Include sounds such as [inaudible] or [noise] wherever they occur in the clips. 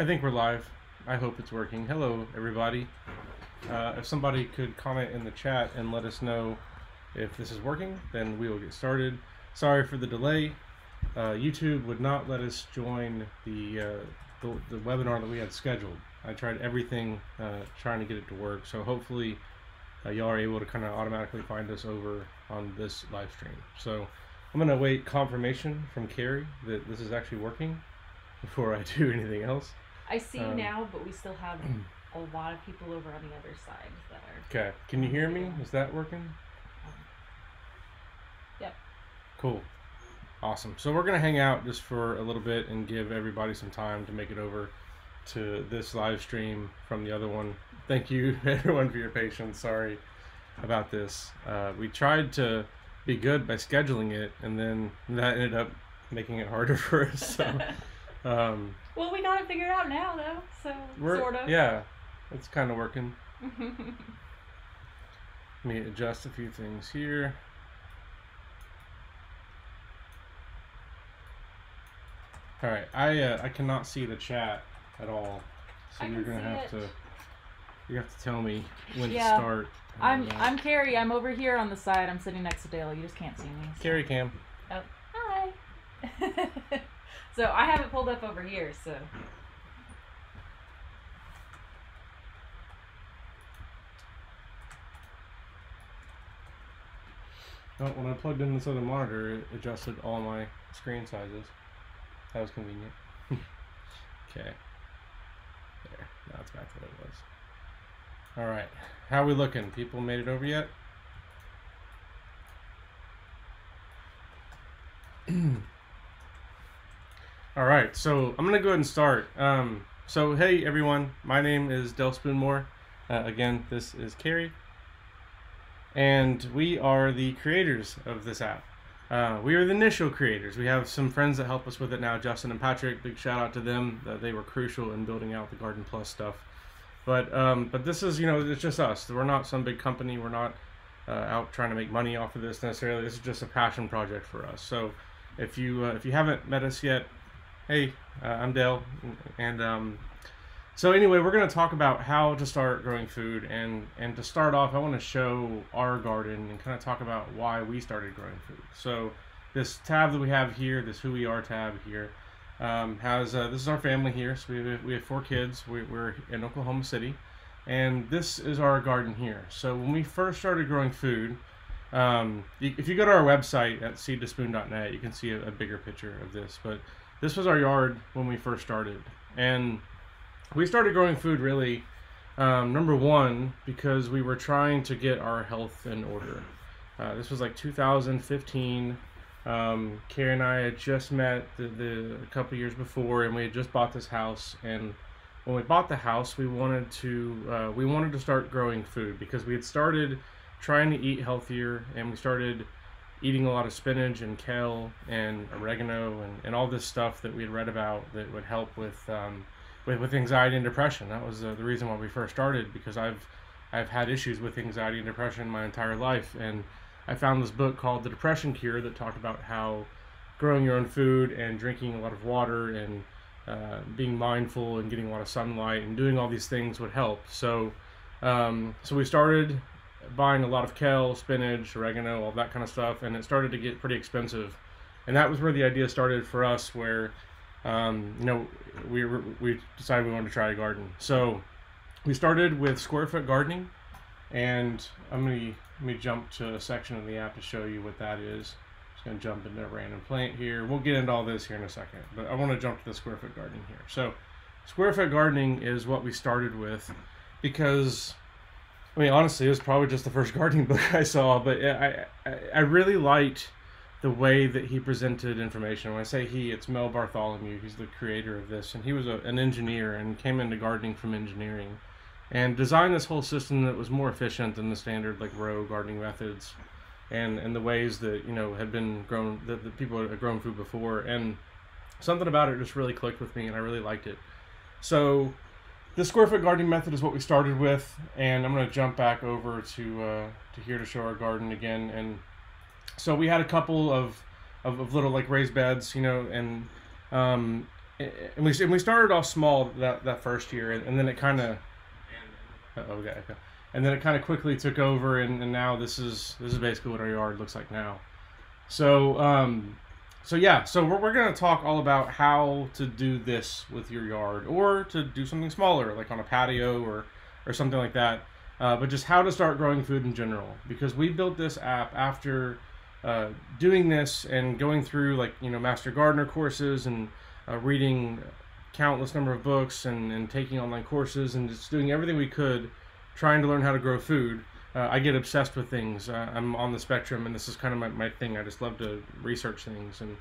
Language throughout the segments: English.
I think we're live. I hope it's working. Hello, everybody. Uh, if somebody could comment in the chat and let us know if this is working, then we will get started. Sorry for the delay. Uh, YouTube would not let us join the, uh, the, the webinar that we had scheduled. I tried everything uh, trying to get it to work, so hopefully uh, y'all are able to kind of automatically find us over on this live stream. So I'm gonna wait confirmation from Carrie that this is actually working [laughs] before I do anything else. I see you Um, now, but we still have [clears throat] a lot of people over on the other side that are. Okay, can you hear me? Is that working? Yep. Cool. Awesome. So we're gonna hang out just for a little bit and give everybody some time to make it over to this live stream from the other one. Thank you [laughs] everyone for your patience. Sorry about this. Uh, we tried to be good by scheduling it, and then that ended up making it harder [laughs] for us. So, [laughs] um, Well, we got it figured out now, though. So we're sort of. yeah, it's kind of working. [laughs] Let me adjust a few things here. All right, I uh, I cannot see the chat at all, so I you're gonna have it. to you have to tell me when Yeah, to start. I'm uh, I'm Carrie. I'm over here on the side. I'm sitting next to Dale. You just can't see me. so- Carrie Cam. Oh, hi. [laughs] so I have it pulled up over here. So Oh, when I plugged in this other monitor, it adjusted all my screen sizes. That was convenient. [laughs] okay. There. Now it's back to what it was. Alright. How we looking? People made it over yet? [clears throat] Alright, so I'm to go ahead and start. Um, so, hey everyone, my name is Dale Spoonmore. Uh, again, this is Carrie and we are the creators of this app. Uh, we are the initial creators. We have some friends that help us with it now, Justin and Patrick. Big shout out to them. Uh, they were crucial in building out the Garden Plus stuff. But um, but this is you know it's just us. We're not some big company. We're not uh, out trying to make money off of this necessarily. This is just a passion project for us. So if you uh, if you haven't met us yet, hey, uh, I'm Dale, and um, so anyway, we're going to talk about how to start growing food, and and to start off, I want to show our garden and kind of talk about why we started growing food. So this tab that we have here, this Who We Are tab here, um, has uh, this is our family here. So we have, we have four kids. We, we're in Oklahoma City, and this is our garden here. So when we first started growing food, um, if you go to our website at seedtospoon.net, you can see a, a bigger picture of this. But this was our yard when we first started, and we started growing food really um, number one because we were trying to get our health in order. Uh, this was like 2015 um, Carrie and I had just met the, the a couple years before and we had just bought this house. And when we bought the house we wanted to uh, we wanted to start growing food because we had started trying to eat healthier and we started eating a lot of spinach and kale and oregano and, and all this stuff that we had read about that would help with um, with, with anxiety and depression. That was uh, the reason why we first started because I've I've had issues with anxiety and depression my entire life, and I found this book called The Depression Cure that talked about how growing your own food and drinking a lot of water and uh, being mindful and getting a lot of sunlight and doing all these things would help. So um, so we started buying a lot of kale, spinach, oregano, all that kind of stuff, and it started to get pretty expensive. And that was where the idea started for us, where um, you know, we we decided we wanted to try a garden. So we started with square foot gardening, and I'm gonna let me jump to a section of the app to show you what that is. Just gonna jump into a random plant here. We'll get into all this here in a second, but I want to jump to the square foot gardening here. So square foot gardening is what we started with because I mean honestly it was probably just the first [laughs] gardening book I saw, but I I, I really liked the way that he presented information. When I say he, it's Mel Bartholomew. He's the creator of this, and he was a, an engineer and came into gardening from engineering, and designed this whole system that was more efficient than the standard like row gardening methods, and and the ways that you know had been grown that the people had grown food before, and something about it just really clicked with me, and I really liked it. So. The square foot gardening method is what we started with, and I'm going to jump back over to uh, to here to show our garden again. And so we had a couple of, of, of little like raised beds, you know, and um, and we and we started off small that that first year, and, and then it kind of oh okay, okay, and then it kind of quickly took over, and, and now this is this is basically what our yard looks like now. So um, so yeah, so we're we're gonna talk all about how to do this with your yard, or to do something smaller, like on a patio or or something like that. Uh, but just how to start growing food in general, because we built this app after uh, doing this and going through like you know master gardener courses and uh, reading countless number of books and, and taking online courses and just doing everything we could trying to learn how to grow food uh, i get obsessed with things uh, i'm on the spectrum and this is kind of my, my thing i just love to research things and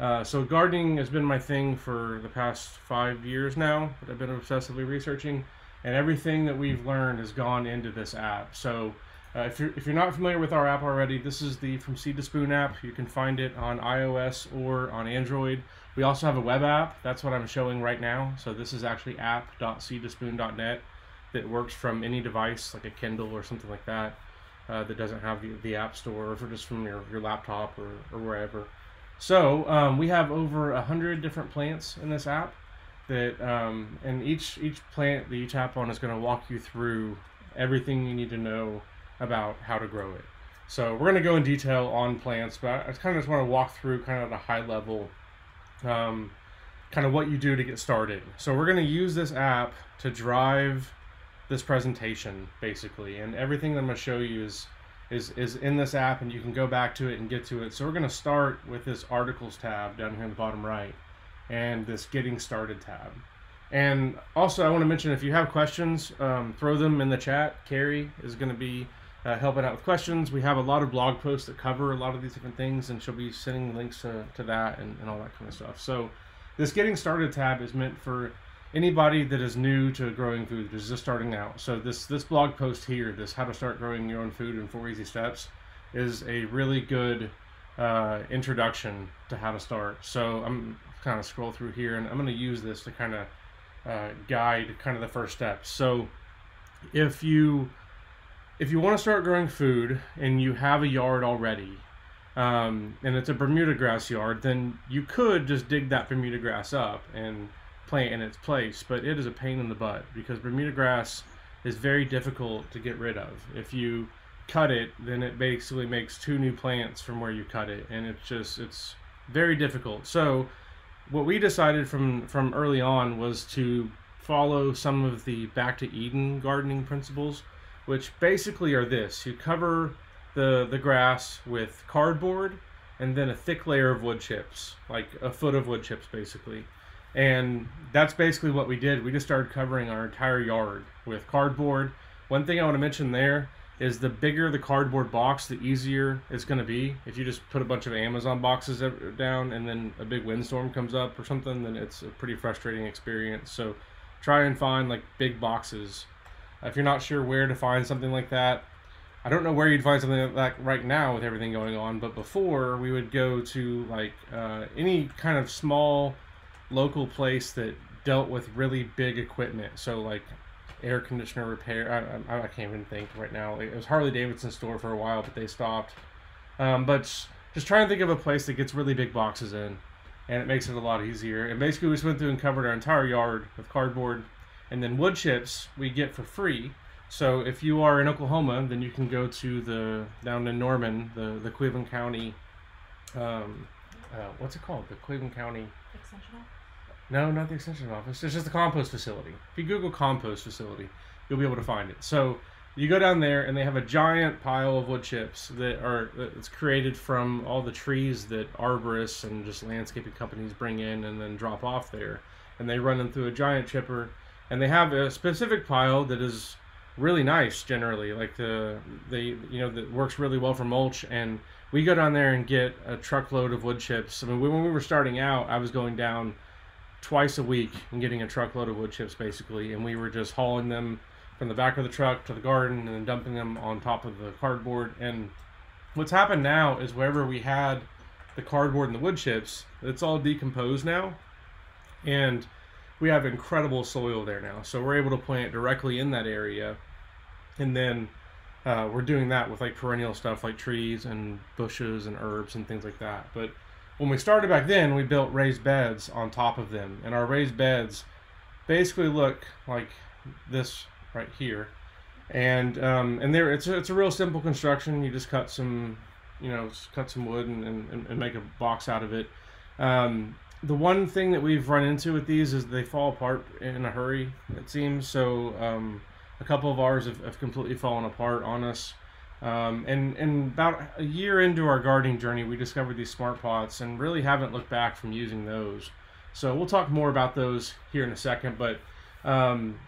uh, so gardening has been my thing for the past five years now that i've been obsessively researching and everything that we've learned has gone into this app so uh, if, you're, if you're not familiar with our app already, this is the From Seed to Spoon app. You can find it on iOS or on Android. We also have a web app. That's what I'm showing right now. So this is actually app.seedtospoon.net that works from any device, like a Kindle or something like that, uh, that doesn't have the, the App Store, or just from your, your laptop or, or wherever. So um, we have over a hundred different plants in this app. That um, and each each plant that you tap on is going to walk you through everything you need to know about how to grow it. So we're going to go in detail on plants, but I kind of just want to walk through kind of at a high level, um, kind of what you do to get started. So we're going to use this app to drive this presentation basically, and everything that I'm going to show you is is is in this app, and you can go back to it and get to it. So we're going to start with this articles tab down here in the bottom right, and this getting started tab. And also, I want to mention if you have questions, um, throw them in the chat. Carrie is going to be uh, helping out with questions. We have a lot of blog posts that cover a lot of these different things, and she'll be sending links to, to that and, and all that kind of stuff. So, this Getting Started tab is meant for anybody that is new to growing food, is just starting out. So, this, this blog post here, this How to Start Growing Your Own Food in Four Easy Steps, is a really good uh, introduction to how to start. So, I'm kind of scroll through here, and I'm going to use this to kind of uh, guide kind of the first steps. So, if you if you want to start growing food and you have a yard already, um, and it's a Bermuda grass yard, then you could just dig that Bermuda grass up and plant in its place. But it is a pain in the butt because Bermuda grass is very difficult to get rid of. If you cut it, then it basically makes two new plants from where you cut it, and it's just it's very difficult. So what we decided from from early on was to follow some of the back to Eden gardening principles which basically are this you cover the the grass with cardboard and then a thick layer of wood chips like a foot of wood chips basically and that's basically what we did. We just started covering our entire yard with cardboard. One thing i want to mention there is the bigger the cardboard box the easier it's going to be. If you just put a bunch of amazon boxes down and then a big windstorm comes up or something then it's a pretty frustrating experience. So try and find like big boxes. If you're not sure where to find something like that, I don't know where you'd find something like that right now with everything going on, but before we would go to like uh, any kind of small local place that dealt with really big equipment. So like air conditioner repair. I, I, I can't even think right now. It was Harley Davidson store for a while, but they stopped. Um, but just try and think of a place that gets really big boxes in, and it makes it a lot easier. And basically, we just went through and covered our entire yard with cardboard and then wood chips we get for free. So if you are in Oklahoma, then you can go to the down in Norman, the the Cleveland County. Um, uh, what's it called? The Cleveland County Extension? No, not the extension office. It's just the compost facility. If you Google compost facility, you'll be able to find it. So you go down there, and they have a giant pile of wood chips that are it's created from all the trees that arborists and just landscaping companies bring in and then drop off there, and they run them through a giant chipper and they have a specific pile that is really nice generally like the they you know that works really well for mulch and we go down there and get a truckload of wood chips i mean when we were starting out i was going down twice a week and getting a truckload of wood chips basically and we were just hauling them from the back of the truck to the garden and then dumping them on top of the cardboard and what's happened now is wherever we had the cardboard and the wood chips it's all decomposed now and we have incredible soil there now. So we're able to plant directly in that area. And then uh, we're doing that with like perennial stuff like trees and bushes and herbs and things like that. But when we started back then, we built raised beds on top of them, and our raised beds basically look like this right here. And um, and there, it's a, it's a real simple construction. You just cut some, you know, cut some wood and, and, and make a box out of it. Um, the one thing that we've run into with these is they fall apart in a hurry. It seems so. Um, a couple of ours have, have completely fallen apart on us. Um, and, and about a year into our gardening journey, we discovered these smart pots and really haven't looked back from using those. So we'll talk more about those here in a second. But um,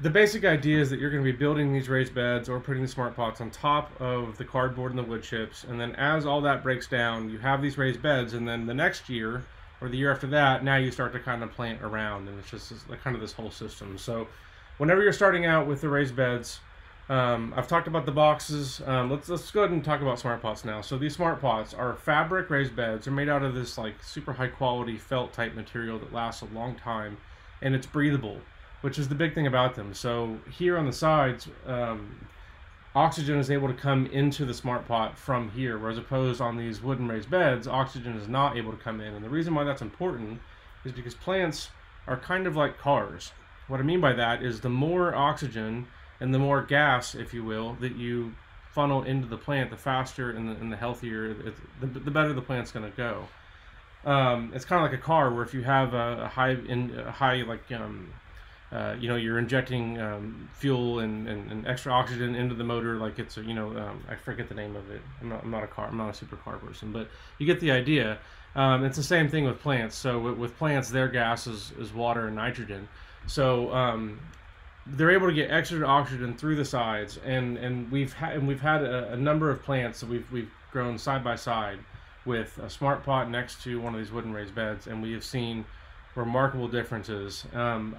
the basic idea is that you're going to be building these raised beds or putting the smart pots on top of the cardboard and the wood chips. And then as all that breaks down, you have these raised beds. And then the next year or the year after that, now you start to kind of plant around. And it's just kind of this whole system. So whenever you're starting out with the raised beds, um, I've talked about the boxes. Um, let's let's go ahead and talk about smart pots now. So these smart pots are fabric raised beds. They're made out of this like super high quality felt type material that lasts a long time, and it's breathable, which is the big thing about them. So here on the sides, um, oxygen is able to come into the smart pot from here, whereas opposed on these wooden raised beds, oxygen is not able to come in. And the reason why that's important is because plants are kind of like cars. What I mean by that is the more oxygen and the more gas, if you will, that you funnel into the plant, the faster and the, and the healthier, the, the better the plant's going to go. Um, it's kind of like a car where if you have a, a high in a high like um, uh, you know you're injecting um, fuel and, and, and, extra oxygen into the motor like it's a, you know um, I forget the name of it. I'm not, I'm not a car I'm not a supercar person but you get the idea. Um, it's the same thing with plants. So with, with, plants their gas is, is water and nitrogen. So um, they're able to get extra oxygen through the sides, and and we've had and we've had a, a, number of plants that we've we've grown side by side with a smart pot next to one of these wooden raised beds, and we have seen remarkable differences. Um,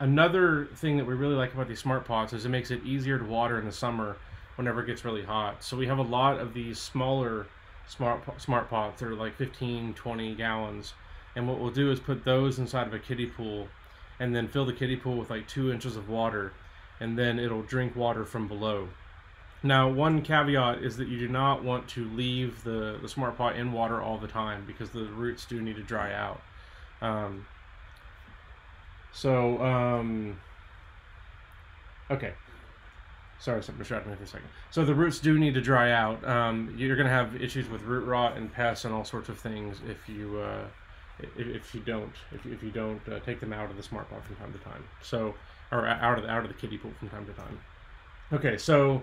another thing that we really like about these smart pots is it makes it easier to water in the summer whenever it gets really hot. So we have a lot of these smaller smart smart pots that are like 15, 20 gallons, and what we'll do is put those inside of a kiddie pool and then fill the kiddie pool with like two inches of water and then it'll drink water from below. Now, one caveat is that you do not want to leave the, the smart pot in water all the time because the roots do need to dry out. Um, so, um, okay. Sorry, something distracted me for a second. So the roots do need to dry out. Um, you're going to have issues with root rot and pests and all sorts of things if you uh, if, you don't if, if you don't uh, take them out of the smart pot from time to time. So or out of the, out of the kiddie pool from time to time. Okay, so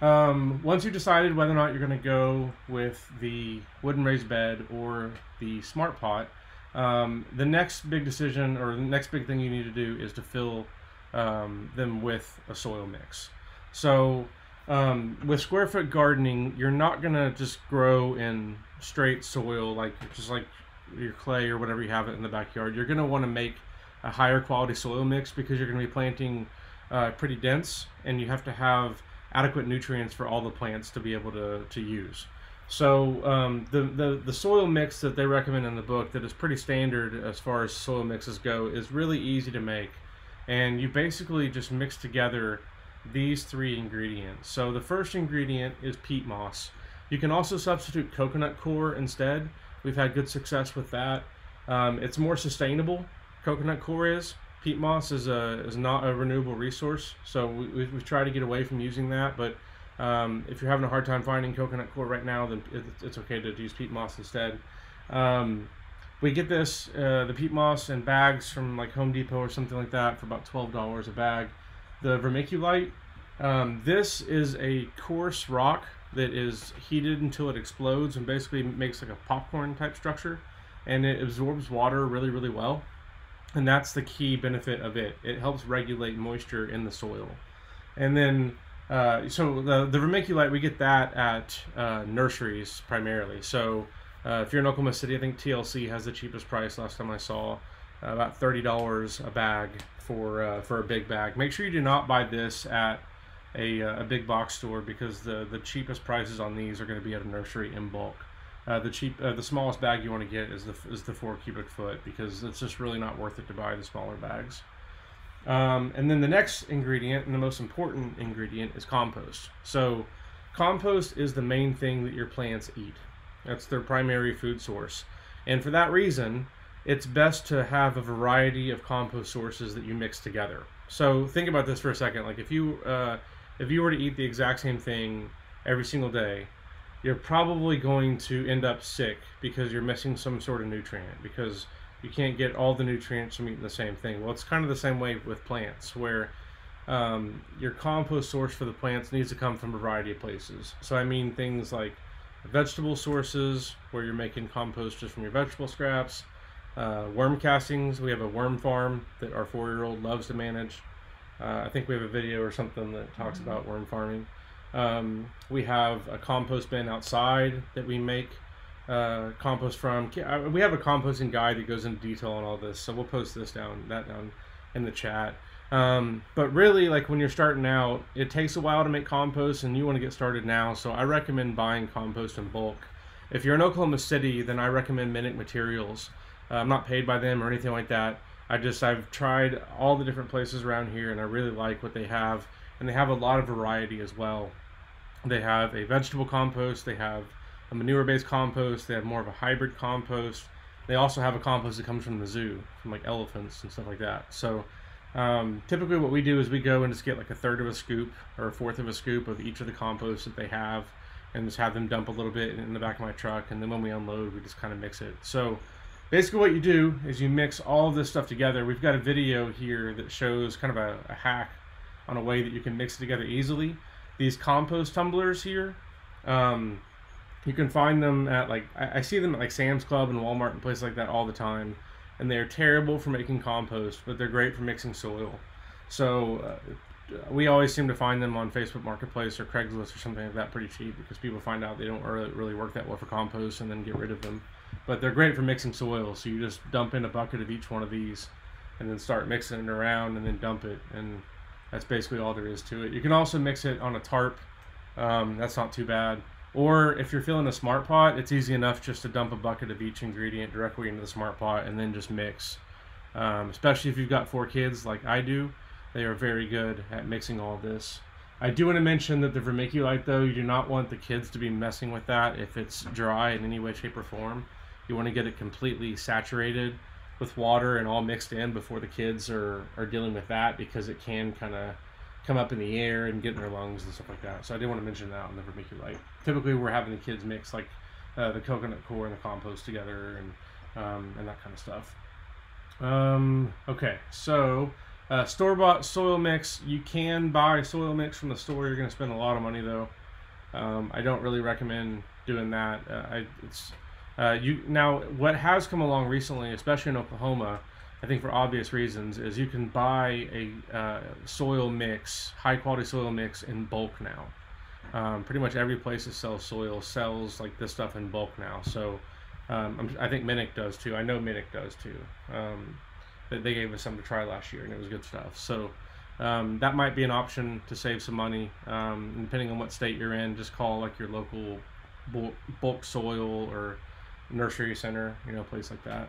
um, once you've decided whether or not you're going to go with the wooden raised bed or the smart pot, um, the next big decision or the next big thing you need to do is to fill um, them with a soil mix. So um, with square foot gardening, you're not going to just grow in straight soil like just like your clay or whatever you have in the backyard, you're going to want to make a higher quality soil mix because you're going to be planting uh, pretty dense and you have to have adequate nutrients for all the plants to be able to, to use. So um, the, the, the soil mix that they recommend in the book that is pretty standard as far as soil mixes go is really easy to make. And you basically just mix together these three ingredients. So the first ingredient is peat moss. You can also substitute coconut coir instead. We've had good success with that. Um, it's more sustainable. Coconut coir is. Peat moss is a is not a renewable resource, so we, we, we try to get away from using that. But um, if you're having a hard time finding coconut coir right now, then it, it's okay to use peat moss instead. Um, we get this uh, the peat moss in bags from like Home Depot or something like that for about twelve dollars a bag. The vermiculite, um, this is a coarse rock that is heated until it explodes and basically makes like a popcorn type structure and it absorbs water really really well and that's the key benefit of it. It helps regulate moisture in the soil. And then uh, so the, the vermiculite we get that at uh, nurseries primarily. So uh, if you're in Oklahoma City I think TLC has the cheapest price last time I saw about $30 a bag for uh, for a big bag. Make sure you do not buy this at a, uh, a big box store because the, the cheapest prices on these are going to be at a nursery in bulk. Uh, the cheap, uh, the smallest bag you want to get is the is the four cubic foot because it's just really not worth it to buy the smaller bags. Um, and then the next ingredient and the most important ingredient is compost. So, compost is the main thing that your plants eat. That's their primary food source. And for that reason, it's best to have a variety of compost sources that you mix together. So think about this for a second. Like if you uh, if you were to eat the exact same thing every single day, you're probably going to end up sick because you're missing some sort of nutrient because you can't get all the nutrients from eating the same thing. Well, it's kind of the same way with plants where um, your compost source for the plants needs to come from a variety of places. So I mean things like vegetable sources where you're making compost just from your vegetable scraps, uh, worm castings. We have a worm farm that our four-year-old loves to manage. Uh, I think we have a video or something that talks mm-hmm. about worm farming. Um, we have a compost bin outside that we make uh, compost from. Uh, we have a composting guide that goes into detail on all this, so we'll post this down that down in the chat. Um, but really, like when you're starting out, it takes a while to make compost, and you want to get started now. So I recommend buying compost in bulk. If you're in Oklahoma City, then I recommend Minick Materials. Uh, I'm not paid by them or anything like that. I just I've tried all the different places around here, and I really like what they have, and they have a lot of variety as well. They have a vegetable compost. They have a manure-based compost. They have more of a hybrid compost. They also have a compost that comes from the zoo, from like elephants and stuff like that. So um, typically, what we do is we go and just get like a third of a scoop or a fourth of a scoop of each of the composts that they have, and just have them dump a little bit in the back of my truck. And then when we unload, we just kind of mix it. So basically, what you do is you mix all of this stuff together. We've got a video here that shows kind of a, a hack on a way that you can mix it together easily. These compost tumblers here, um, you can find them at like I, I see them at like Sam's Club and Walmart and places like that all the time and they're terrible for making compost, but they're great for mixing soil. So uh, we always seem to find them on Facebook Marketplace or Craigslist or something like that pretty cheap because people find out they don't really, really work that well for compost and then get rid of them. But they're great for mixing soil. So you just dump in a bucket of each one of these and then start mixing it around and then dump it. And that's basically all there is to it. You can also mix it on a tarp. Um, that's not too bad. Or if you're filling a smart pot, it's easy enough just to dump a bucket of each ingredient directly into the smart pot and then just mix. Um, especially if you've got four kids like I do, they are very good at mixing all this. I do want to mention that the vermiculite, though, you do not want the kids to be messing with that if it's dry in any way, shape, or form. You want to get it completely saturated with water and all mixed in before the kids are, are dealing with that because it can kind of come up in the air and get in their lungs and stuff like that. So I didn't want to mention that on the vermiculite. Typically, we're having the kids mix like uh, the coconut coir and the compost together and um, and that kind of stuff. Um, okay, so uh, store bought soil mix. You can buy soil mix from the store. You're going to spend a lot of money though. Um, I don't really recommend doing that. Uh, I, it's uh, you now what has come along recently, especially in Oklahoma I think for obvious reasons, is you can buy a uh, soil mix, high quality soil mix in bulk now. Um, pretty much every place that sells soil sells like this stuff in bulk now. So um, i think Minick does too. I know Minick does too. Um, they gave us some to try last year and it was good stuff. So um, that might be an option to save some money. Um, depending on what state you're in, just call like your local bulk, bulk soil or nursery center, you know, place like that.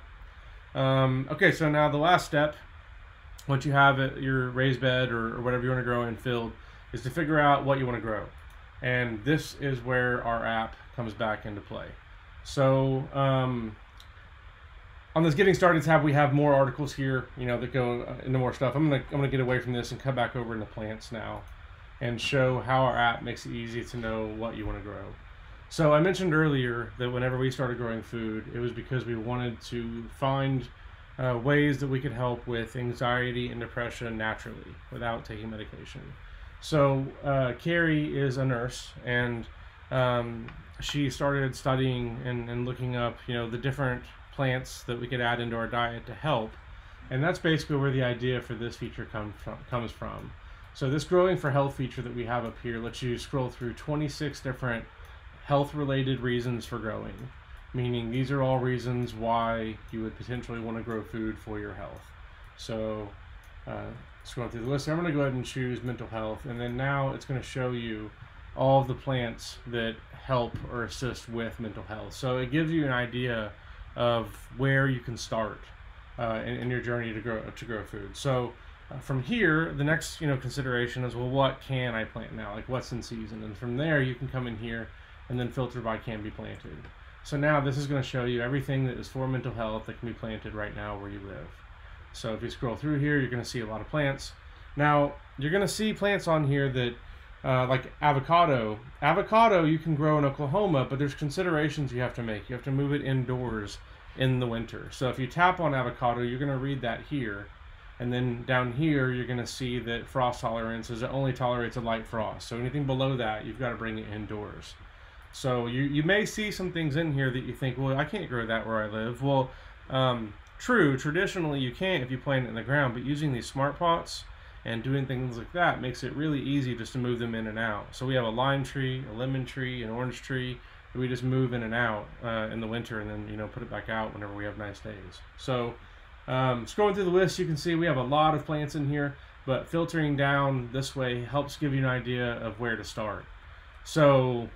Um, okay, so now the last step, once you have it, your raised bed or, or whatever you want to grow in filled, is to figure out what you want to grow. And this is where our app comes back into play. So um, on this getting started tab, we have more articles here, you know, that go uh, into more stuff. I'm gonna I'm gonna get away from this and come back over into plants now, and show how our app makes it easy to know what you want to grow. So I mentioned earlier that whenever we started growing food, it was because we wanted to find uh, ways that we could help with anxiety and depression naturally without taking medication. So uh, Carrie is a nurse, and um, she started studying and, and looking up, you know, the different plants that we could add into our diet to help. And that's basically where the idea for this feature come from, comes from. So this growing for health feature that we have up here lets you scroll through 26 different health related reasons for growing, meaning these are all reasons why you would potentially want to grow food for your health. So, uh, scrolling through the list, I'm going to go ahead and choose mental health, and then now it's going to show you all of the plants that help or assist with mental health. So it gives you an idea of where you can start uh, in, in, your journey to grow to grow food. So uh, from here, the next you know consideration is well, what can I plant now? Like what's in season, and from there you can come in here and then filter by can be planted. So now this is going to show you everything that is for mental health that can be planted right now where you live. So if you scroll through here, you're going to see a lot of plants. Now, you're going to see plants on here that, uh, like avocado. Avocado you can grow in Oklahoma, but there's considerations you have to make. You have to move it indoors in the winter. So if you tap on avocado, you're going to read that here. And then down here, you're going to see that frost tolerance is it only tolerates a light frost. So anything below that, you've got to bring it indoors. So you, you may see some things in here that you think, well, I can't grow that where I live. Well, um, true, traditionally you can't if you plant it in the ground, but using these smart pots and doing things like that makes it really easy just to move them in and out. So we have a lime tree, a lemon tree, an orange tree, that we just move in and out uh, in the winter and then, you know, put it back out whenever we have nice days. So um, scrolling through the list, you can see we have a lot of plants in here, but filtering down this way helps give you an idea of where to start. So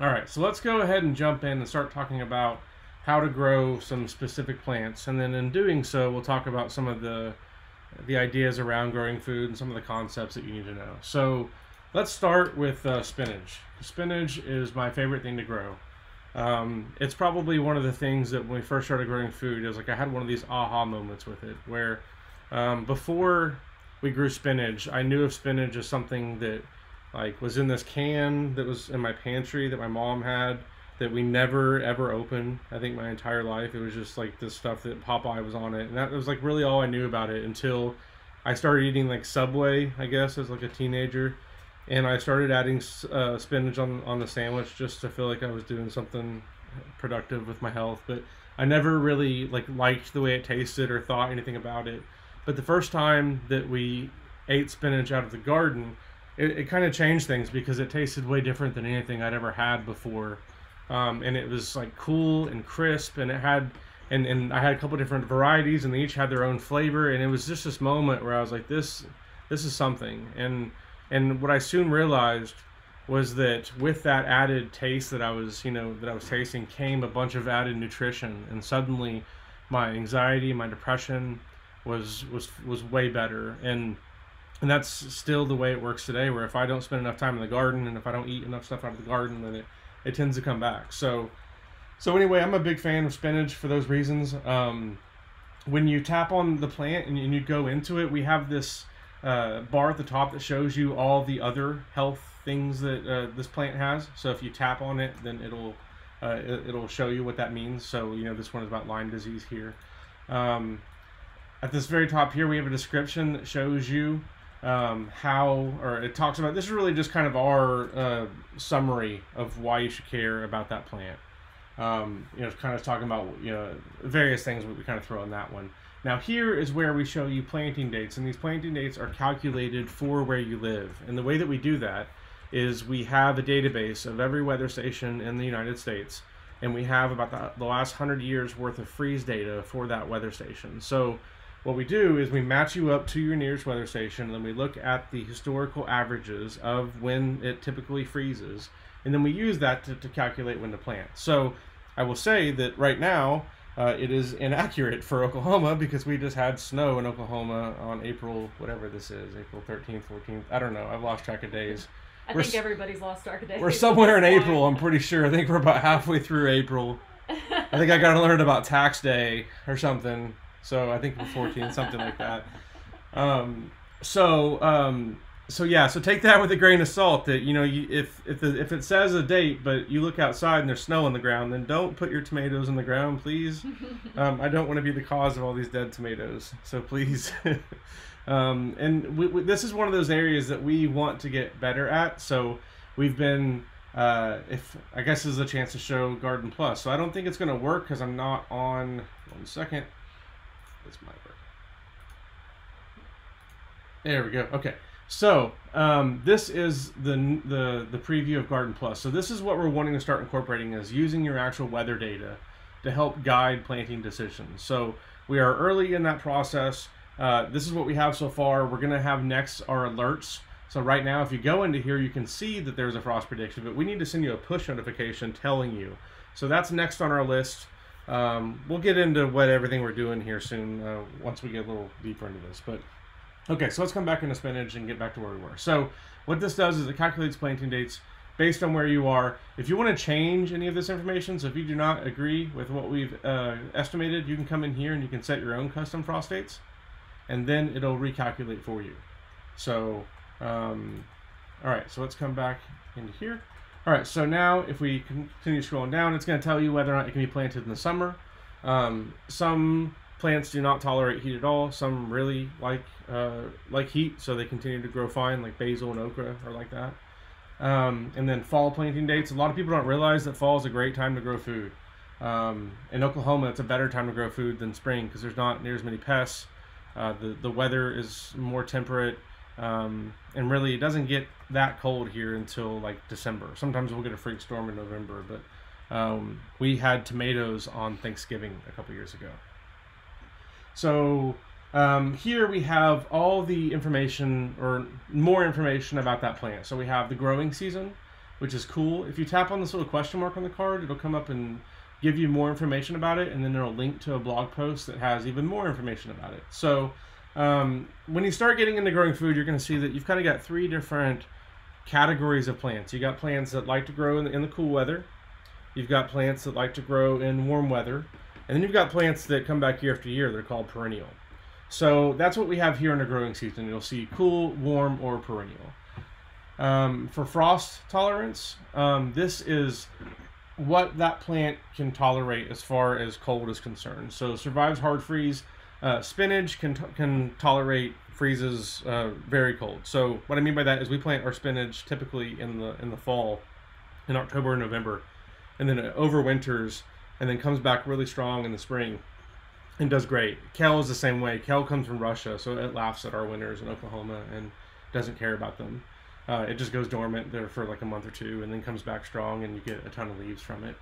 all right, so let's go ahead and jump in and start talking about how to grow some specific plants. And then in doing so, we'll talk about some of the, the ideas around growing food and some of the concepts that you need to know. So let's start with uh, spinach. Spinach is my favorite thing to grow. Um, it's probably one of the things that when we first started growing food, it was like I had one of these aha moments with it where um, before we grew spinach, I knew of spinach as something that like was in this can that was in my pantry that my mom had that we never ever opened. I think my entire life it was just like this stuff that Popeye was on it, and that was like really all I knew about it until I started eating like Subway, I guess, as like a teenager, and I started adding uh, spinach on on the sandwich just to feel like I was doing something productive with my health. But I never really like liked the way it tasted or thought anything about it. But the first time that we ate spinach out of the garden it, it kind of changed things because it tasted way different than anything I'd ever had before. Um, and it was like cool and crisp and it had and, and I had a couple different varieties and they each had their own flavor and it was just this moment where I was like this this is something and and what I soon realized was that with that added taste that I was you know that I was tasting came a bunch of added nutrition and suddenly my anxiety my depression was was was way better and and that's still the way it works today where if i don't spend enough time in the garden and if i don't eat enough stuff out of the garden then it, it tends to come back. So so anyway i'm a big fan of spinach for those reasons. Um, when you tap on the plant and, you go into it we have this uh, bar at the top that shows you all the other health things that uh, this plant has. So if you tap on it then it'll uh, it, will show you what that means. So you know this one is about lyme disease here. Um, at this very top here we have a description that shows you um, how, or it talks about this is really just kind of our uh, summary of why you should care about that plant. Um, you know, kind of talking about you know various things we kind of throw in that one. Now here is where we show you planting dates, and these planting dates are calculated for where you live. And the way that we do that is we have a database of every weather station in the United States, and we have about the, the last hundred years worth of freeze data for that weather station. So what we do is we match you up to your nearest weather station, and then we look at the historical averages of when it typically freezes, and then we use that to, to calculate when to plant. So I will say that right now, uh, it is inaccurate for Oklahoma because we just had snow in Oklahoma on April, whatever this is, April 13th, 14th. I don't know. I've lost track of days. I we're, think everybody's lost track of days. We're somewhere in [laughs] April, I'm pretty sure. I think we're about halfway through April. [laughs] I think I got to learn about tax day or something. So I think we're 14, something like that. Um, so um, so yeah, so take that with a grain of salt. That you know, you, if if the, if it says a date, but you look outside and there's snow on the ground, then don't put your tomatoes in the ground, please. [laughs] um, I don't want to be the cause of all these dead tomatoes. So please. [laughs] um, and we, we, this is one of those areas that we want to get better at. So we've been. Uh, if I guess this is a chance to show Garden Plus, so I don't think it's going to work because I'm not on. One second. Work. There we go. Okay. So um, this is the, the the preview of Garden Plus. So this is what we're wanting to start incorporating is using your actual weather data to help guide planting decisions. So we are early in that process. Uh, this is what we have so far. We're going to have next our alerts. So right now, if you go into here, you can see that there's a frost prediction, but we need to send you a push notification telling you. So that's next on our list. Um, we'll get into what everything we're doing here soon uh, once we get a little deeper into this. But okay, so let's come back into spinach and get back to where we were. So what this does is it calculates planting dates based on where you are. If you want to change any of this information, so if you do not agree with what we've uh, estimated, you can come in here and you can set your own custom frost dates, and then it'll recalculate for you. So, um, all right, so let's come back into here. All right, so now if we continue scrolling down, it's going to tell you whether or not it can be planted in the summer. Um, some plants do not tolerate heat at all. Some really like uh, like heat, so they continue to grow fine, like basil and okra are like that. Um, and then fall planting dates. A lot of people don't realize that fall is a great time to grow food. Um, in Oklahoma, it's a better time to grow food than spring because there's not near as many pests. Uh, the the weather is more temperate, um, and really it doesn't get that cold here until like December. Sometimes we'll get a freak storm in November, but um, we had tomatoes on Thanksgiving a couple years ago. So um, here we have all the information or more information about that plant. So we have the growing season, which is cool. If you tap on this little question mark on the card, it'll come up and give you more information about it, and then it'll link to a blog post that has even more information about it. So um, when you start getting into growing food, you're going to see that you've kind of got three different categories of plants. You got plants that like to grow in the, in the cool weather. You've got plants that like to grow in warm weather, and then you've got plants that come back year after year. They're called perennial. So that's what we have here in the growing season. You'll see cool, warm, or perennial. Um, for frost tolerance, um, this is what that plant can tolerate as far as cold is concerned. So survives hard freeze. Uh, spinach can, can tolerate freezes uh, very cold. So what I mean by that is we plant our spinach typically in the in the fall, in October and November, and then it overwinters and then comes back really strong in the spring and does great. Kale is the same way. Kale comes from Russia, so it laughs at our winters in Oklahoma and doesn't care about them. Uh, it just goes dormant there for like a month or two and then comes back strong and you get a ton of leaves from it.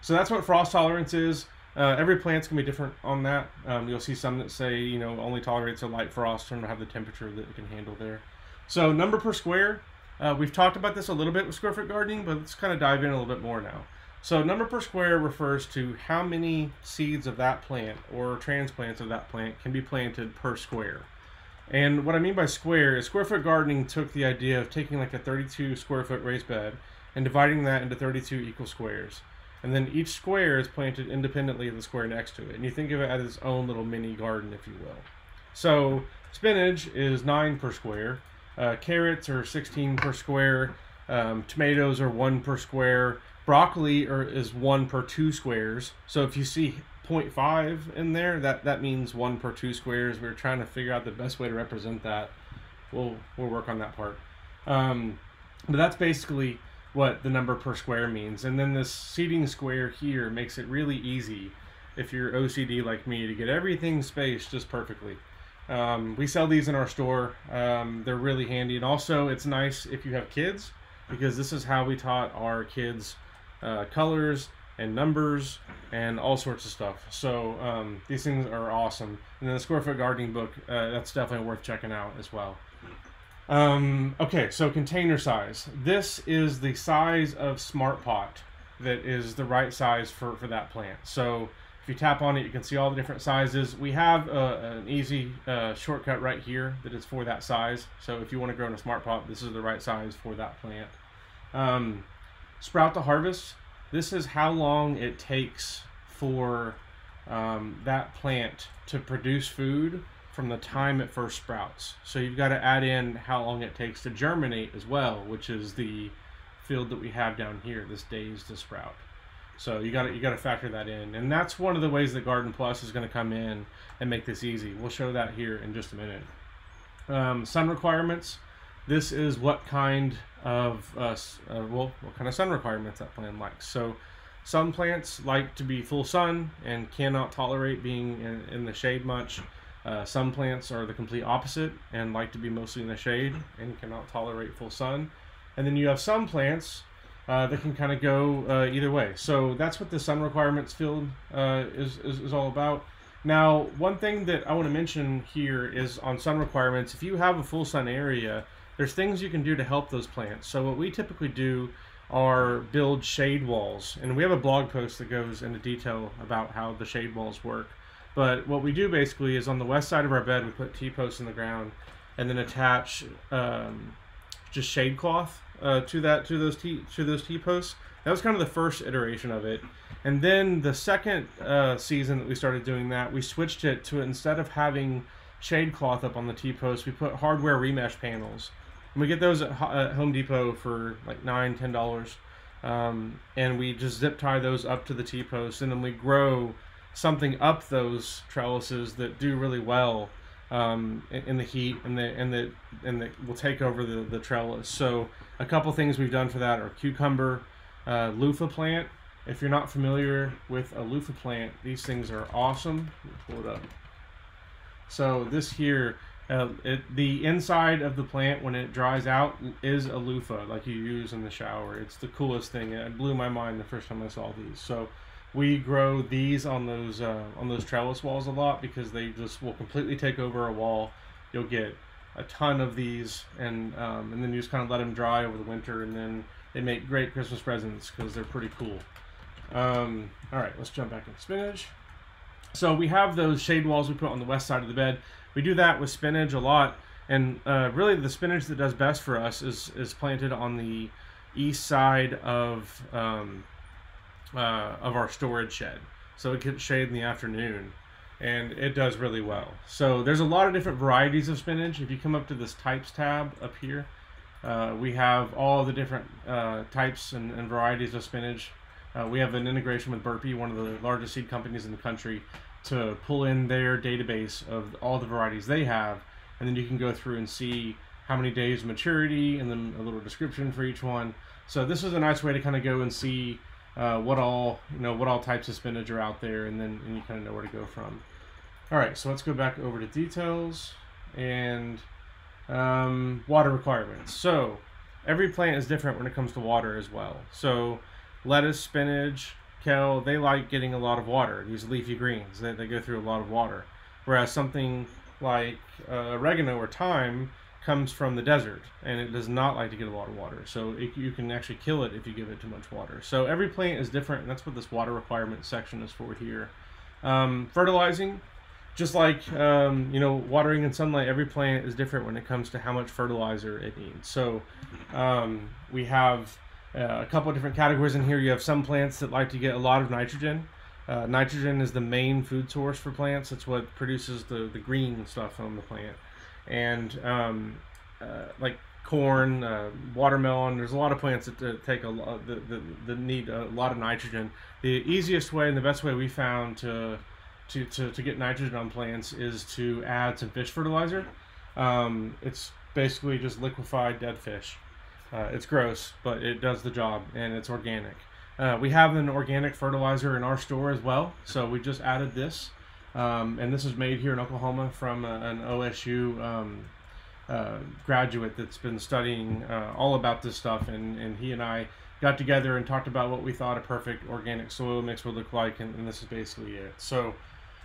So that's what frost tolerance is. Uh, every plant's gonna be different on that. Um, you'll see some that say you know only tolerates a light frost and have the temperature that it can handle there. So number per square, uh, we've talked about this a little bit with square foot gardening, but let's kind of dive in a little bit more now. So number per square refers to how many seeds of that plant or transplants of that plant can be planted per square. And what I mean by square is square foot gardening took the idea of taking like a 32 square foot raised bed and dividing that into 32 equal squares. And then each square is planted independently of the square next to it. And you think of it as its own little mini garden, if you will. So spinach is 9 per square. Uh, carrots are 16 per square. Um, tomatoes are 1 per square. Broccoli are, is 1 per 2 squares. So if you see 0.5 in there, that, that means 1 per 2 squares. We're trying to figure out the best way to represent that. We'll, we'll work on that part. Um, but that's basically what the number per square means. And then this seeding square here makes it really easy if you're OCD like me to get everything spaced just perfectly. Um, we sell these in our store. Um, they're really handy. And also it's nice if you have kids because this is how we taught our kids uh, colors and numbers and all sorts of stuff. So um, these things are awesome. And then the Square Foot Gardening book, uh, that's definitely worth checking out as well. Um, okay, so container size. This is the size of Smart Pot that is the right size for, for that plant. So if you tap on it, you can see all the different sizes. We have uh, an easy uh, shortcut right here that is for that size. So if you want to grow in a Smart Pot, this is the right size for that plant. Um, sprout to harvest. This is how long it takes for um, that plant to produce food from the time it first sprouts. So you've got to add in how long it takes to germinate as well, which is the field that we have down here, this days to sprout. So you got to you got to factor that in, and that's one of the ways that Garden Plus is going to come in and make this easy. We'll show that here in just a minute. Um, sun requirements. This is what kind of uh, uh, well, what kind of sun requirements that plant likes. So some plants like to be full sun and cannot tolerate being in, in the shade much. Uh, some plants are the complete opposite and like to be mostly in the shade and cannot tolerate full sun. And then you have some plants uh, that can kind of go uh, either way. So that's what the sun requirements field uh, is, is, is, all about. Now, one thing that I want to mention here is on sun requirements, if you have a full sun area, there's things you can do to help those plants. So what we typically do are build shade walls. And we have a blog post that goes into detail about how the shade walls work. But what we do basically is on the west side of our bed, we put T-posts in the ground and then attach um, just shade cloth uh, to that to those T to those T posts. That was kind of the first iteration of it, and then the second uh, season that we started doing that, we switched it to instead of having shade cloth up on the T-posts, we put hardware remesh panels, and we get those at, at Home Depot for like nine ten dollars, um, and we just zip tie those up to the T-posts and then we grow something up those trellises that do really well um, in, the heat and the and the and that will take over the the trellis. So a couple things we've done for that are cucumber, uh, loofah plant. If you're not familiar with a loofah plant, these things are awesome. Pull it up. So this here, uh, it, the inside of the plant when it dries out is a loofah like you use in the shower. It's the coolest thing. It blew my mind the first time I saw these. So we grow these on those uh, on those trellis walls a lot because they just will completely take over a wall. You'll get a ton of these, and um, and then you just kind of let them dry over the winter, and then they make great Christmas presents because they're pretty cool. Um, all right, let's jump back into spinach. So we have those shade walls we put on the west side of the bed. We do that with spinach a lot, and uh, really the spinach that does best for us is is planted on the east side of um, uh, of our storage shed, so it gets shade in the afternoon, and it does really well. So there's a lot of different varieties of spinach. If you come up to this types tab up here, uh, we have all the different uh, types and, and varieties of spinach. Uh, we have an integration with Burpee, one of the largest seed companies in the country, to pull in their database of all the varieties they have, and then you can go through and see how many days maturity and then a little description for each one. So this is a nice way to kind of go and see uh, what all you know what all types of spinach are out there, and then and you kind of know where to go from. All right, so let's go back over to details and um, water requirements. So every plant is different when it comes to water as well. So lettuce, spinach, kale, they like getting a lot of water. These leafy greens, they, they go through a lot of water. Whereas something like uh, oregano or thyme comes from the desert and it does not like to get a lot of water. So it, you can actually kill it if you give it too much water. So every plant is different, and that's what this water requirement section is for here. Um, fertilizing, just like um, you know, watering and sunlight, every plant is different when it comes to how much fertilizer it needs. So um, we have uh, a couple of different categories in here. You have some plants that like to get a lot of nitrogen. Uh, nitrogen is the main food source for plants. It's what produces the, the green stuff on the plant. And um, uh, like corn, uh, watermelon, there's a lot of plants that, take a lot that need a lot of nitrogen. The easiest way and the best way we found to to, to, to get nitrogen on plants is to add some fish fertilizer. Um, it's basically just liquefied dead fish. Uh, it's gross, but it does the job and it's organic. Uh, we have an organic fertilizer in our store as well, so we just added this. Um, and this is made here in Oklahoma from a, an OSU um, uh, graduate that's been studying uh, all about this stuff, and, and he and I got together and talked about what we thought a perfect organic soil mix would look like, and, and this is basically it. So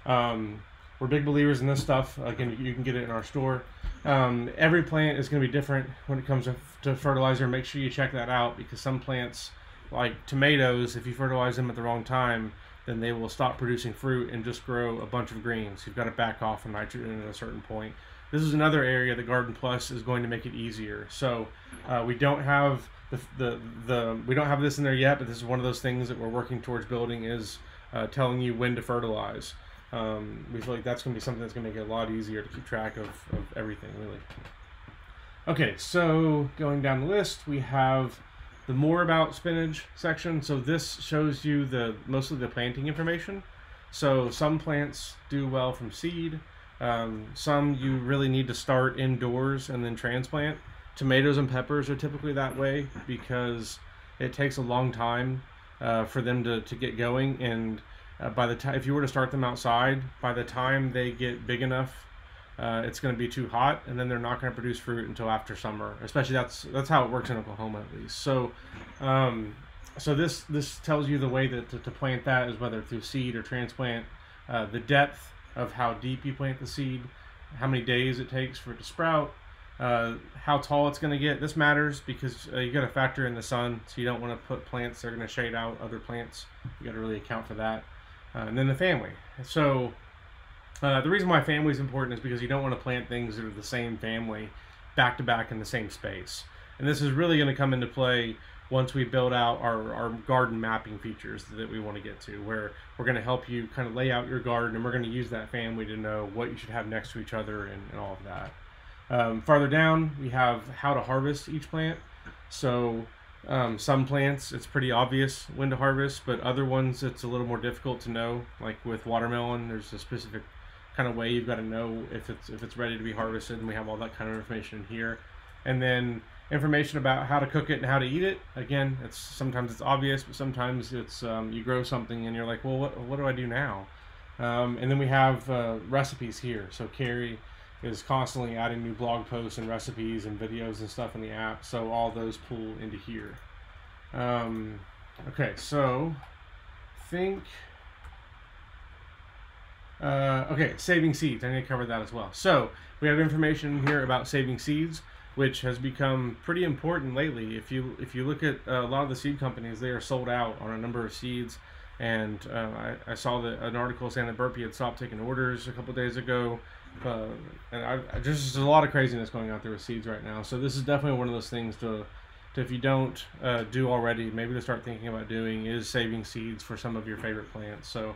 um, we're big believers in this stuff. Again, you can get it in our store. Um, every plant is going to be different when it comes to, to fertilizer. Make sure you check that out because some plants, like tomatoes, if you fertilize them at the wrong time, then they will stop producing fruit and just grow a bunch of greens. You've got to back off on nitrogen at a certain point. This is another area that Garden Plus is going to make it easier. So uh, we don't have the, the the we don't have this in there yet, but this is one of those things that we're working towards building is uh, telling you when to fertilize. Um, we feel like that's going to be something that's going to make it a lot easier to keep track of, of everything, really. Okay, so going down the list, we have the more about spinach section. So this shows you the mostly the planting information. So some plants do well from seed. Um, some you really need to start indoors and then transplant. Tomatoes and peppers are typically that way because it takes a long time uh, for them to, to get going. And uh, by the time, if you were to start them outside, by the time they get big enough, uh, it's going to be too hot, and then they're not going to produce fruit until after summer. Especially that's that's how it works in Oklahoma at least. So, um, so this this tells you the way that to, to plant that is whether through seed or transplant, uh, the depth of how deep you plant the seed, how many days it takes for it to sprout, uh, how tall it's going to get. This matters because uh, you got to factor in the sun, so you don't want to put plants that are going to shade out other plants. You got to really account for that, uh, and then the family. So uh, the reason why family is important is because you don't want to plant things that are the same family back to back in the same space. And this is really going to come into play once we build out our, our garden mapping features that we want to get to, where we're going to help you kind of lay out your garden and we're going to use that family to know what you should have next to each other and, and all of that. Um, farther down, we have how to harvest each plant. So um, some plants, it's pretty obvious when to harvest, but other ones, it's a little more difficult to know. Like with watermelon, there's a specific kind of way you've got to know if it's if it's ready to be harvested, and we have all that kind of information here. And then information about how to cook it and how to eat it. Again, it's sometimes it's obvious, but sometimes it's um, you grow something and you're like, well, what, what do I do now? Um, and then we have uh, recipes here. So Carrie is constantly adding new blog posts and recipes and videos and stuff in the app. So all those pull into here. Um, okay, so think. Uh, okay, saving seeds. I need to cover that as well. So we have information here about saving seeds, which has become pretty important lately. If you if you look at uh, a lot of the seed companies, they are sold out on a number of seeds. And uh, I, I, saw that an article saying that Burpee had stopped taking orders a couple days ago. Uh, and I, I just there's a lot of craziness going out there with seeds right now. So this is definitely one of those things to, to if you don't uh, do already, maybe to start thinking about doing is saving seeds for some of your favorite plants. So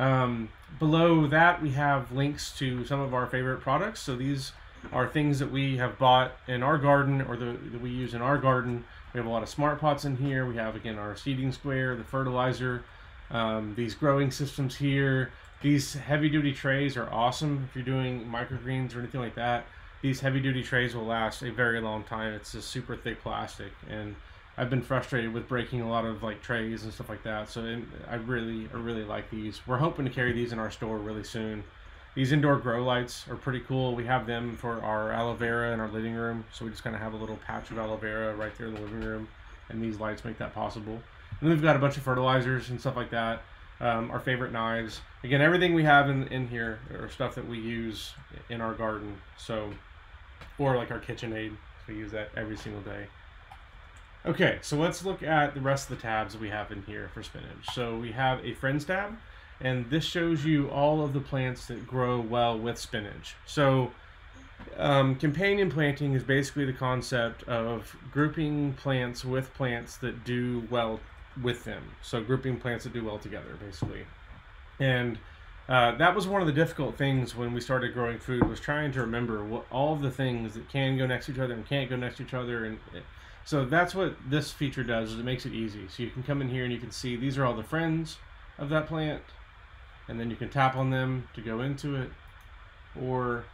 um, below that we have links to some of our favorite products. So these are things that we have bought in our garden or the, that we use in our garden. We have a lot of smart pots in here. We have again our seeding square, the fertilizer, um, these growing systems here. These heavy duty trays are awesome if you're doing microgreens or anything like that. These heavy duty trays will last a very long time. It's a super thick plastic and I've been frustrated with breaking a lot of like trays and stuff like that. So it, I really, I really like these. We're hoping to carry these in our store really soon. These indoor grow lights are pretty cool. We have them for our aloe vera in our living room. So we just kind of have a little patch of aloe vera right there in the living room. And these lights make that possible. And then we've got a bunch of fertilizers and stuff like that um, our favorite knives. Again, everything we have in, in here are stuff that we use in our garden. So, or like our KitchenAid. We use that every single day. Okay, so let's look at the rest of the tabs we have in here for spinach. So we have a friends tab, and this shows you all of the plants that grow well with spinach. So um, companion planting is basically the concept of grouping plants with plants that do well with them. So grouping plants that do well together, basically. And uh, that was one of the difficult things when we started growing food was trying to remember what all the things that can go next to each other and can't go next to each other. And so that's what this feature does is it makes it easy. So you can come in here and you can see these are all the friends of that plant. And then you can tap on them to go into it. Or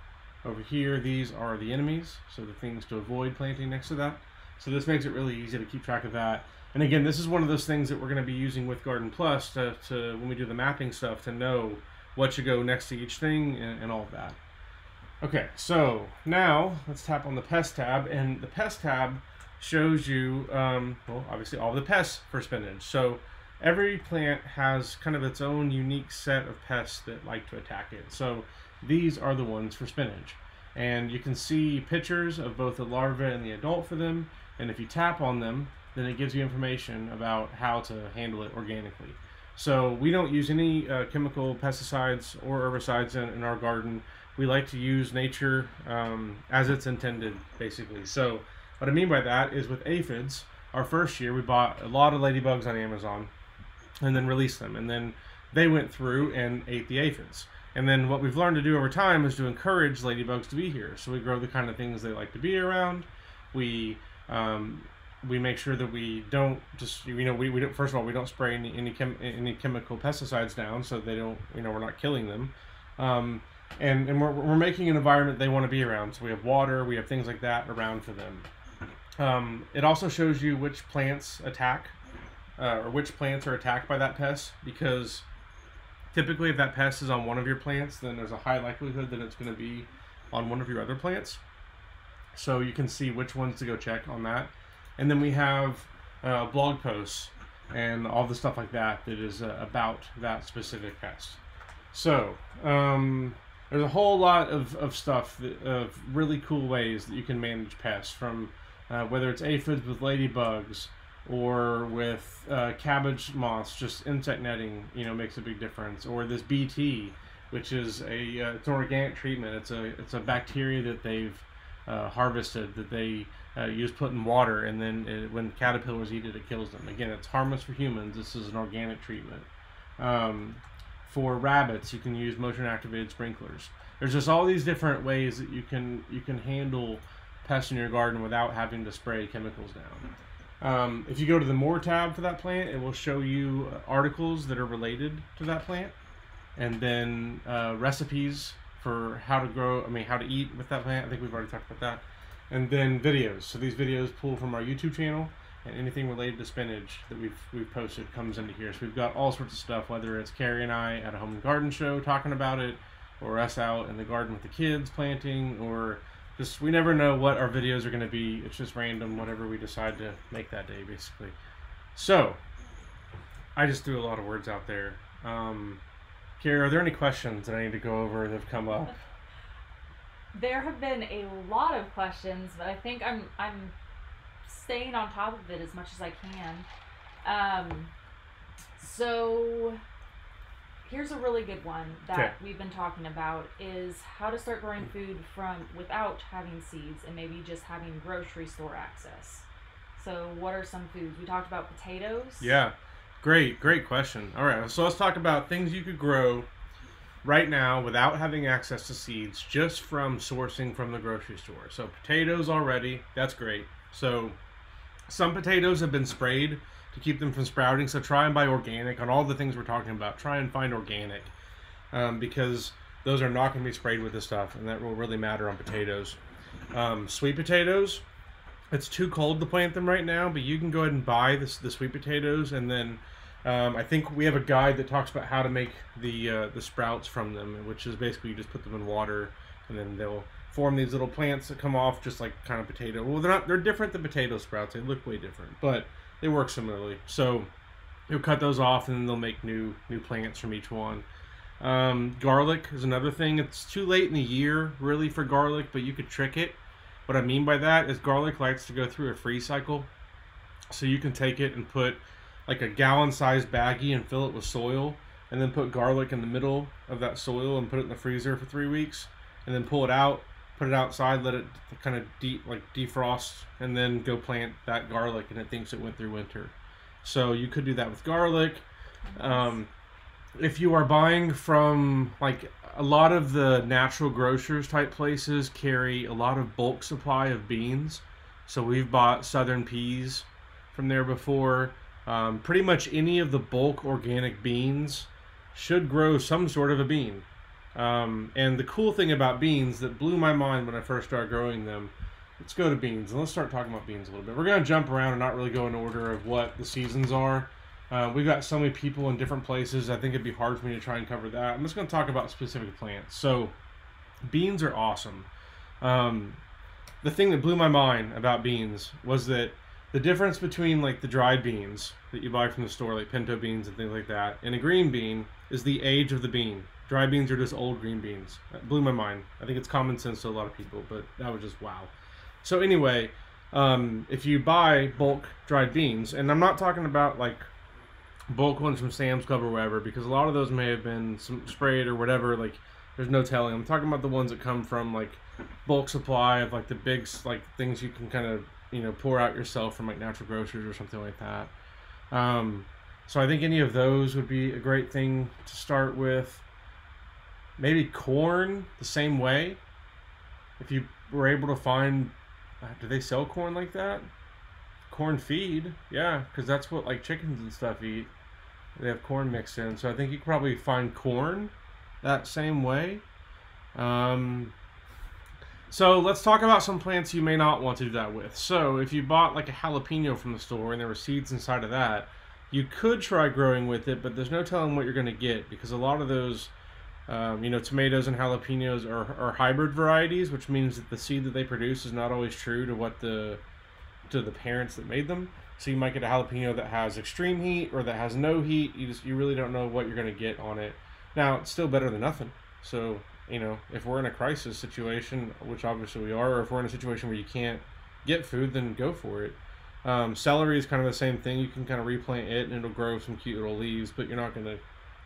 over here, these are the enemies. So the things to avoid planting next to that. So this makes it really easy to keep track of that. And again, this is one of those things that we're going to be using with Garden Plus to, to when we do the mapping stuff to know what should go next to each thing and, and all of that. Okay, so now let's tap on the pest tab, and the pest tab shows you, um, well, obviously all the pests for spinach. So every plant has kind of its own unique set of pests that like to attack it. So these are the ones for spinach. And you can see pictures of both the larva and the adult for them. And if you tap on them, then it gives you information about how to handle it organically. So we don't use any uh, chemical pesticides or herbicides in, in, our garden. We like to use nature um, as it's intended, basically. So what I mean by that is with aphids, our first year we bought a lot of ladybugs on Amazon and then released them. And then they went through and ate the aphids. And then what we've learned to do over time is to encourage ladybugs to be here. So we grow the kind of things they like to be around. We um, we make sure that we don't just you know we, we don't first of all we don't spray any any, chem, any chemical pesticides down so they don't you know we're not killing them um, and and we're, we're making an environment they want to be around so we have water we have things like that around for them um, it also shows you which plants attack uh, or which plants are attacked by that pest because typically if that pest is on one of your plants then there's a high likelihood that it's going to be on one of your other plants so you can see which ones to go check on that and then we have uh, blog posts and all the stuff like that that is uh, about that specific pest. So um, there's a whole lot of, of stuff that, of really cool ways that you can manage pests from uh, whether it's aphids with ladybugs or with uh, cabbage moths, just insect netting, you know, makes a big difference. Or this BT, which is a uh, it's an organic treatment. It's a it's a bacteria that they've uh, harvested that they uh, use put in water, and then it, when caterpillars eat it, it kills them. Again, it's harmless for humans. This is an organic treatment. Um, for rabbits, you can use motion activated sprinklers. There's just all these different ways that you can you can handle pests in your garden without having to spray chemicals down. Um, if you go to the more tab for that plant, it will show you uh, articles that are related to that plant, and then uh, recipes for how to grow. I mean, how to eat with that plant. I think we've already talked about that, and then videos. So these videos pull from our YouTube channel, and anything related to spinach that we've we've posted comes into here. So we've got all sorts of stuff, whether it's Carrie and I at a home and garden show talking about it, or us out in the garden with the kids planting, or just we never know what our videos are going to be. It's just random, whatever we decide to make that day, basically. So, I just threw a lot of words out there. Um, Carrie, are there any questions that I need to go over that have come up? [laughs] There have been a lot of questions, but I think I'm I'm staying on top of it as much as I can. Um, so here's a really good one that Okay. we've been talking about is how to start growing food from without having seeds and maybe just having grocery store access. So what are some foods? We talked about potatoes. Yeah, great, great question. All right, so let's talk about things you could grow right now without having access to seeds, just from sourcing from the grocery store. So potatoes already, that's great. So some potatoes have been sprayed to keep them from sprouting. So try and buy organic on all the things we're talking about. Try and find organic um, because those are not going to be sprayed with this stuff, and that will really matter on potatoes. Um, sweet potatoes, it's too cold to plant them right now, but you can go ahead and buy this, the sweet potatoes, and then um, I think we have a guide that talks about how to make the uh, the sprouts from them, which is basically you just put them in water, and then they'll form these little plants that come off just like kind of potato. Well, they're not they're different than potato sprouts. They look way different, but they work similarly. So you'll cut those off, and then they'll make new new plants from each one. Um, garlic is another thing. It's too late in the year really for garlic, but you could trick it. What I mean by that is garlic likes to go through a freeze cycle. So you can take it and put like a gallon sized baggie and fill it with soil and then put garlic in the middle of that soil and put it in the freezer for three weeks and then pull it out, put it outside, let it kind of de- like defrost and then go plant that garlic and it thinks it went through winter. So you could do that with garlic. Um, if you are buying from like a lot of the natural grocers type places carry a lot of bulk supply of beans so we've bought southern peas from there before um, pretty much any of the bulk organic beans should grow some sort of a bean um, and the cool thing about beans that blew my mind when i first started growing them let's go to beans and let's start talking about beans a little bit we're going to jump around and not really go in order of what the seasons are uh, we've got so many people in different places. I think it'd be hard for me to try and cover that. I'm just going to talk about specific plants. So, beans are awesome. Um, the thing that blew my mind about beans was that the difference between like the dried beans that you buy from the store, like pinto beans and things like that, and a green bean is the age of the bean. Dry beans are just old green beans. Blew my mind. I think it's common sense to a lot of people, but that was just wow. So anyway, um, if you buy bulk dried beans, and I'm not talking about like bulk ones from Sam's Club or wherever, because a lot of those may have been some sprayed or whatever. Like, there's no telling. I'm talking about the ones that come from like bulk supply of like the big like things you can kind of you know pour out yourself from like natural grocers or something like that. Um, so I think any of those would be a great thing to start with. Maybe corn the same way. If you were able to find, uh, do they sell corn like that? Corn feed, yeah, because that's what like chickens and stuff eat. They have corn mixed in, so I think you could probably find corn that same way. Um, so let's talk about some plants you may not want to do that with. So if you bought like a jalapeno from the store and there were seeds inside of that, you could try growing with it, but there's no telling what you're going to get because a lot of those, um, you know, tomatoes and jalapenos are, are hybrid varieties, which means that the seed that they produce is not always true to what the to the parents that made them. So you might get a jalapeno that has extreme heat or that has no heat. You just you really don't know what you're going to get on it. Now it's still better than nothing. So you know if we're in a crisis situation, which obviously we are, or if we're in a situation where you can't get food, then go for it. Um, celery is kind of the same thing. You can kind of replant it and it'll grow some cute little leaves, but you're not gonna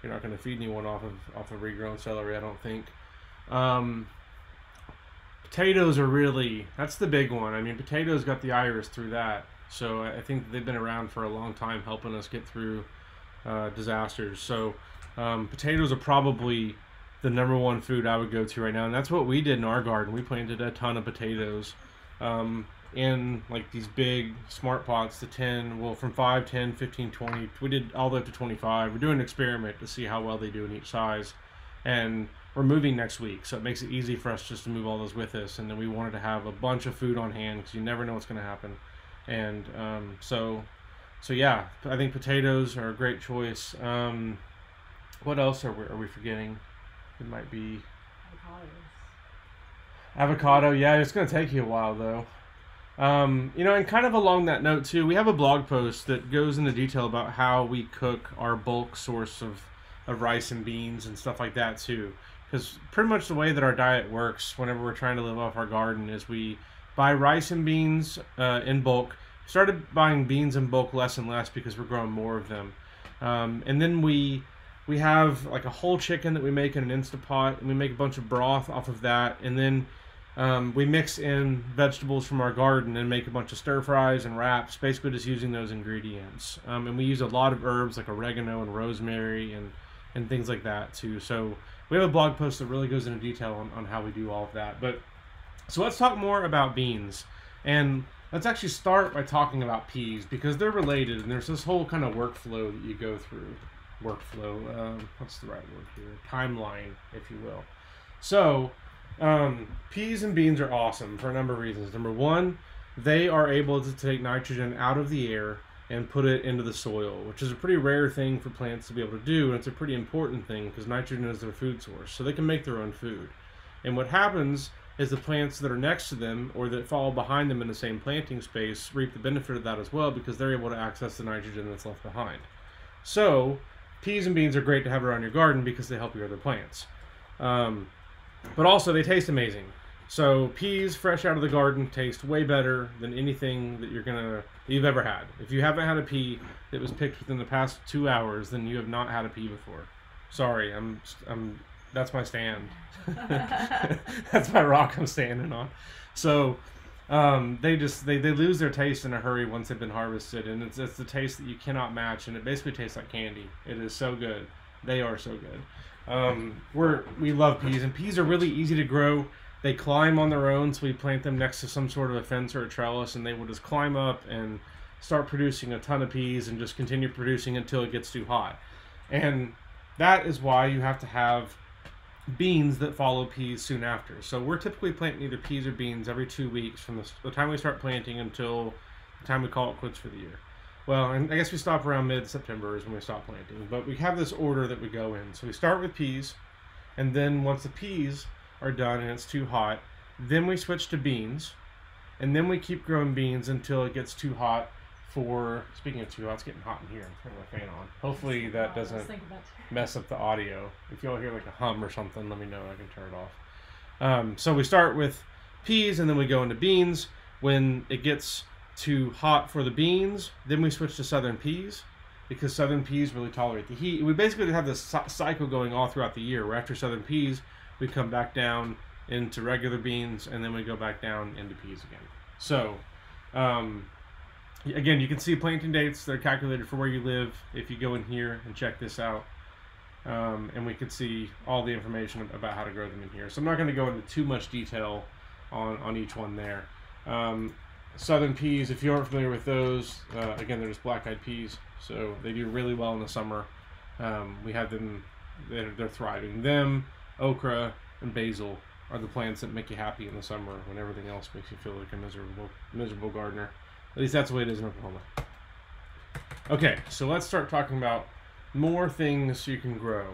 you're not gonna feed anyone off of off of regrown celery. I don't think. Um, potatoes are really that's the big one. I mean, potatoes got the Irish through that, so I I think they've been around for a long time, helping us get through uh, disasters. So um, potatoes are probably the number one food I would go to right now, and that's what we did in our garden. We planted a ton of potatoes um, in like these big smart pots, the 10, well, from 5, 10, 15, 20. We did all the way up to 25. We're doing an experiment to see how well they do in each size. And we're moving next week, so it makes it easy for us just to move all those with us. And then we wanted to have a bunch of food on hand because you never know what's going to happen. And um, so, so yeah, I think potatoes are a great choice. Um, what else are we, are we forgetting? It might be avocado. Yeah, it's going to take you a while though. Um, you know, and kind of along that note too, we have a blog post that goes into detail about how we cook our bulk source of, of rice and beans and stuff like that too. Because pretty much the way that our diet works whenever we're trying to live off our garden is we buy rice and beans uh, in bulk. Started buying beans in bulk less and less because we're growing more of them, um, and then we we have like a whole chicken that we make in an Instapot, and we make a bunch of broth off of that, and then um, we mix in vegetables from our garden and make a bunch of stir fries and wraps, basically just using those ingredients. Um, and we use a lot of herbs like oregano and rosemary and, and things like that too. So we have a blog post that really goes into detail on, on how we do all of that. But so let's talk more about beans. And let's actually start by talking about peas because they're related and there's this whole kind of workflow that you go through. Workflow, um, what's the right word here? Timeline, if you will. So, um, peas and beans are awesome for a number of reasons. Number one, they are able to take nitrogen out of the air and put it into the soil, which is a pretty rare thing for plants to be able to do, and it's a pretty important thing because nitrogen is their food source, so they can make their own food. And what happens is the plants that are next to them or that fall behind them in the same planting space reap the benefit of that as well because they're able to access the nitrogen that's left behind. So, peas and beans are great to have around your garden because they help your other plants. Um, but also, they taste amazing. So peas fresh out of the garden taste way better than anything that you're gonna that you've ever had. If you haven't had a pea that was picked within the past two hours, then you have not had a pea before. Sorry, I'm I'm that's my stand. [laughs] [laughs] that's my rock I'm standing on. So um, they just they, they lose their taste in a hurry once they've been harvested, and it's it's the taste that you cannot match, and it basically tastes like candy. It is so good. They are so good. Um, we're we love peas, and peas are really easy to grow. They climb on their own, so we plant them next to some sort of a fence or a trellis, and they will just climb up and start producing a ton of peas, and just continue producing until it gets too hot. And that is why you have to have beans that follow peas soon after. So we're typically planting either peas or beans every two weeks from the, the time we start planting until the time we call it quits for the year. Well, and I guess we stop around mid-September is when we stop planting. But we have this order that we go in. So we start with peas, and then once the peas are done and it's too hot, then we switch to beans, and then we keep growing beans until it gets too hot for. Speaking of too hot, it's getting hot in here. I'm turning my fan on. Hopefully that doesn't mess up the audio. If y'all hear like a hum or something, let me know. I can turn it off. Um, so we start with peas, and then we go into beans. When it gets too hot for the beans. Then we switch to southern peas because southern peas really tolerate the heat. We basically have this cycle going all throughout the year. Where after southern peas, we come back down into regular beans, and then we go back down into peas again. So, um, again, you can see planting dates They're calculated for where you live if you go in here and check this out. Um, and we can see all the information about how to grow them in here. So I'm not going to go into too much detail on, on each one there. Um, southern peas, if you aren't familiar with those, uh, again, they're just black-eyed peas, so they do really well in the summer. Um, we have them; they're, they're thriving. Them, okra, and basil are the plants that make you happy in the summer when everything else makes you feel like a miserable, miserable gardener. At least that's the way it is in Oklahoma. Okay, so let's start talking about more things you can grow.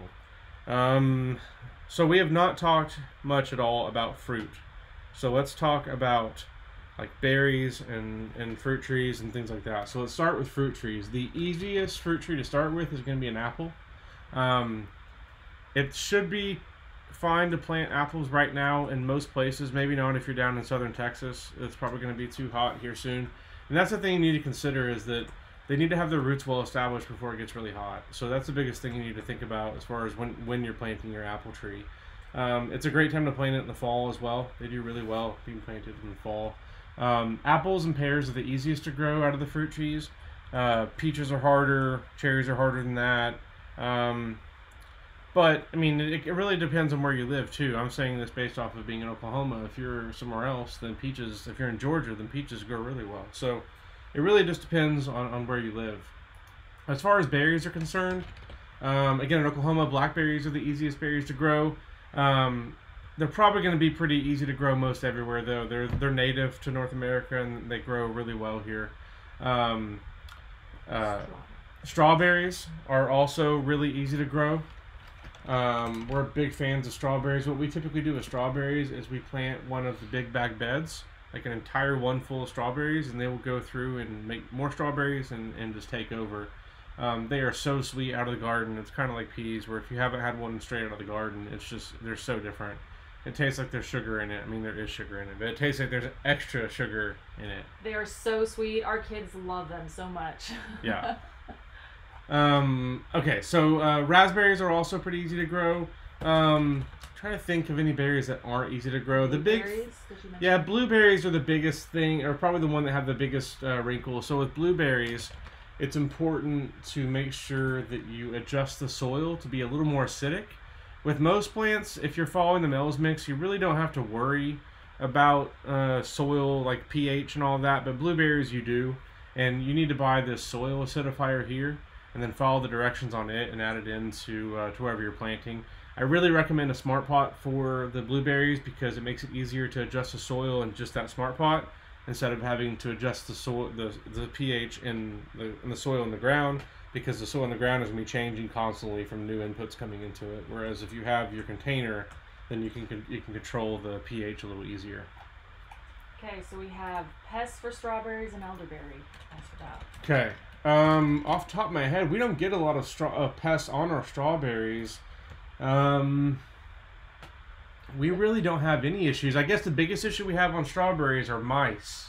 Um, so we have not talked much at all about fruit. So let's talk about like berries and, and fruit trees and things like that. So let's start with fruit trees. The easiest fruit tree to start with is going to be an apple. Um, it should be fine to plant apples right now in most places. Maybe not if you're down in southern Texas. It's probably going to be too hot here soon. And that's the thing you need to consider is that they need to have their roots well established before it gets really hot. So that's the biggest thing you need to think about as far as when, when you're planting your apple tree. Um, it's a great time to plant it in the fall as well. They do really well being planted in the fall. Um, apples and pears are the easiest to grow out of the fruit trees. Uh, peaches are harder. Cherries are harder than that. Um, but I mean, it, it really depends on where you live too. I'm saying this based off of being in Oklahoma. If you're somewhere else, then peaches. If you're in Georgia, then peaches grow really well. So it really just depends on, on where you live. As far as berries are concerned, um, again in Oklahoma, blackberries are the easiest berries to grow. Um, they're probably going to be pretty easy to grow most everywhere, though. They're they're native to North America and they grow really well here. Um, uh, strawberries are also really easy to grow. Um, we're big fans of strawberries. What we typically do with strawberries is we plant one of the big bag beds, like an entire one full of strawberries, and they will go through and make more strawberries and, and just take over. Um, they are so sweet out of the garden. It's kind of like peas, where if you haven't had one straight out of the garden, it's just, they're so different. It tastes like there's sugar in it. I mean, there is sugar in it, but it tastes like there's extra sugar in it. They are so sweet. Our kids love them so much. Yeah. [laughs] Um, okay, so uh, raspberries are also pretty easy to grow. Um, trying to think of any berries that aren't easy to grow. The big, Blueberries, did you mention? yeah, blueberries are the biggest thing, or probably the one that have the biggest uh, wrinkle. So with blueberries, it's important to make sure that you adjust the soil to be a little more acidic. With most plants, if you're following the Mel's mix, you really don't have to worry about uh, soil like pH and all that. But blueberries, you do, and you need to buy this soil acidifier here, and then follow the directions on it and add it into uh, to wherever you're planting. I really recommend a smart pot for the blueberries because it makes it easier to adjust the soil in just that smart pot instead of having to adjust the soil the, the pH in the, in the soil in the ground because the soil in the ground is going to be changing constantly from new inputs coming into it. Whereas if you have your container, then you can you can control the pH a little easier. Okay, so we have pests for strawberries and elderberry. That's that. Okay. Um, off the top of my head, we don't get a lot of straw uh, pests on our strawberries. Um, we really don't have any issues. I guess the biggest issue we have on strawberries are mice.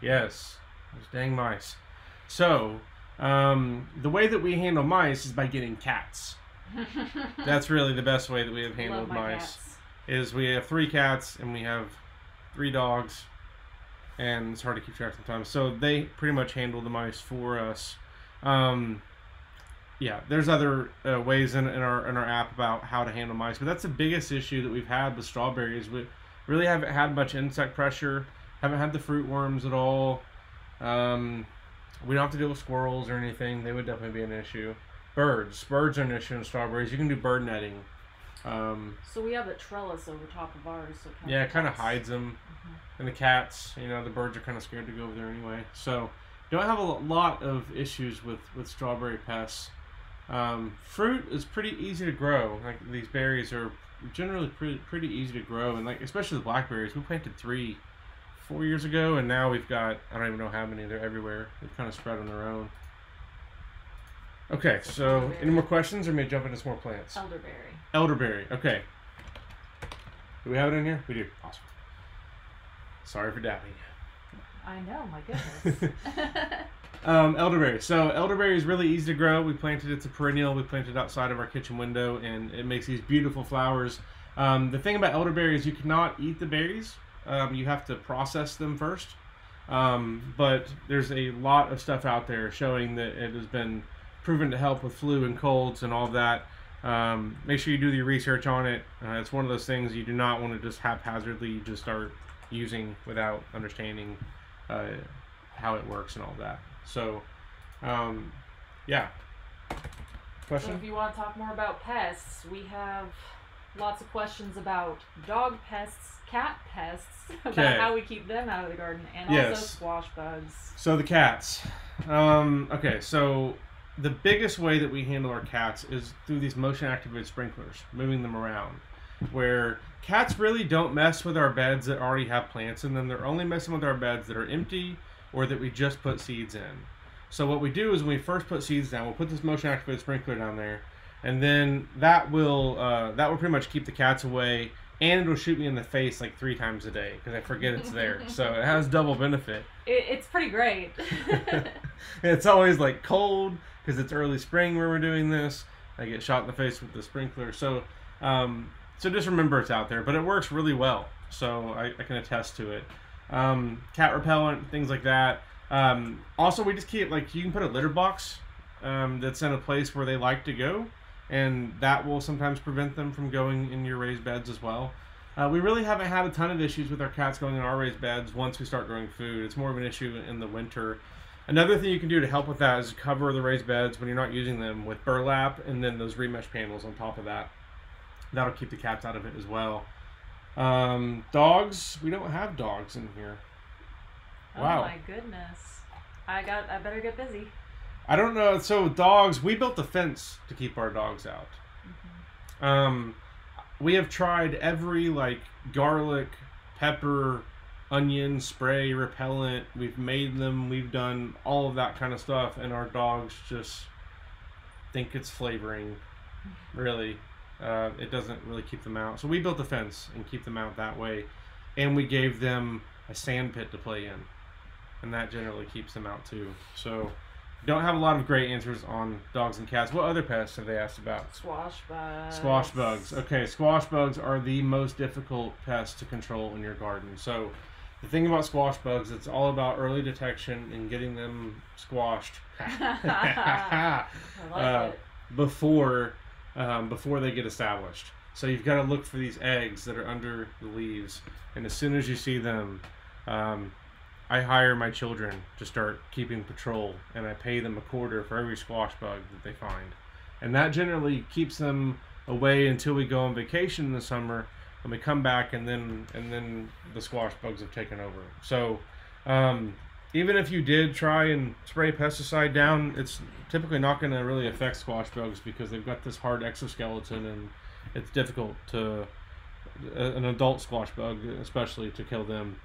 Yes, those dang mice. So, um, the way that we handle mice is by getting cats. [laughs] That's really the best way that we have handled mice. cats. Is we have three cats and we have three dogs, and it's hard to keep track sometimes. So they pretty much handle the mice for us. Um, yeah, there's other uh, ways in, in our in our app about how to handle mice, but that's the biggest issue that we've had with strawberries. We really haven't had much insect pressure, haven't had the fruit worms at all. Um, we don't have to deal with squirrels or anything. They would definitely be an issue. Birds, birds are an issue in strawberries. You can do bird netting. Um, So we have a trellis over top of ours. So kind yeah, it kind of hides them. Mhm. And the cats, you know, the birds are kind of scared to go over there anyway. So, don't have a lot of issues with with strawberry pests. Um, fruit is pretty easy to grow. Like these berries are generally pretty pretty easy to grow, and like especially the blackberries. We planted three four years ago, and now we've got I don't even know how many. They're everywhere. They've kind of spread on their own. Okay, so any more questions, or may I jump into some more plants? Elderberry. Elderberry. Okay. Do we have it in here? We do. Awesome. Sorry for doubting. I know, my [laughs] goodness. [laughs] Um, elderberry. So elderberry is really easy to grow. We planted it's a perennial. We planted it outside of our kitchen window, and it makes these beautiful flowers. Um, the thing about elderberry is you cannot eat the berries. Um, you have to process them first. Um, but there's a lot of stuff out there showing that it has been proven to help with flu and colds and all of that. Um, make sure you do your research on it. Uh, it's one of those things you do not want to just haphazardly just start using without understanding uh, how it works and all that. So, um, yeah. so Question? if you want to talk more about pests, we have lots of questions about dog pests, cat pests, [laughs] about Okay. how we keep them out of the garden, and also squash bugs. So the cats. Um, okay, so the biggest way that we handle our cats is through these motion activated sprinklers, moving them around. Where cats really don't mess with our beds that already have plants in them. They're only messing with our beds that are empty or that we just put seeds in. So what we do is when we first put seeds down, we'll put this motion activated sprinkler down there, and then that will uh, that will pretty much keep the cats away, and it'll shoot me in the face like three times a day because I forget it's there. so it has double benefit. [laughs] It, it's pretty great. [laughs] it's always like cold because it's early spring when we're doing this. I get shot in the face with the sprinkler. So um, so just remember it's out there, but it works really well. So I, I can attest to it. Um, cat repellent, things like that. Um, also, we just keep like you can put a litter box um, that's in a place where they like to go, and that will sometimes prevent them from going in your raised beds as well. Uh, we really haven't had a ton of issues with our cats going in our raised beds once we start growing food. It's more of an issue in the winter. Another thing you can do to help with that is cover the raised beds when you're not using them with burlap and then those remesh panels on top of that. That'll keep the cats out of it as well. Um, dogs, we don't have dogs in here. Wow. Oh my goodness. I got. I better get busy. I don't know. So dogs, we built a fence to keep our dogs out. Um, we have tried every like garlic, pepper, onion spray repellent. We've made them. We've done all of that kind of stuff, and our dogs just think it's flavoring. Really, uh, it doesn't really keep them out. So we built a fence and keep them out that way, and we gave them a sand pit to play in, and that generally keeps them out too. So. Don't have a lot of great answers on dogs and cats. What other pests have they asked about? Squash bugs. Squash bugs. Okay, squash bugs are the most difficult pest to control in your garden. So, the thing about squash bugs, it's all about early detection and getting them squashed [laughs] [laughs] I like Uh, before um, before they get established. So you've got to look for these eggs that are under the leaves, and as soon as you see them, um, I hire my children to start keeping patrol, and I pay them a quarter for every squash bug that they find, and that generally keeps them away until we go on vacation in the summer. When we come back, and then and then the squash bugs have taken over. So. Um, even if you did try and spray pesticide down, it's typically not going to really affect squash bugs because they've got this hard exoskeleton and it's difficult to an adult squash bug especially to kill them.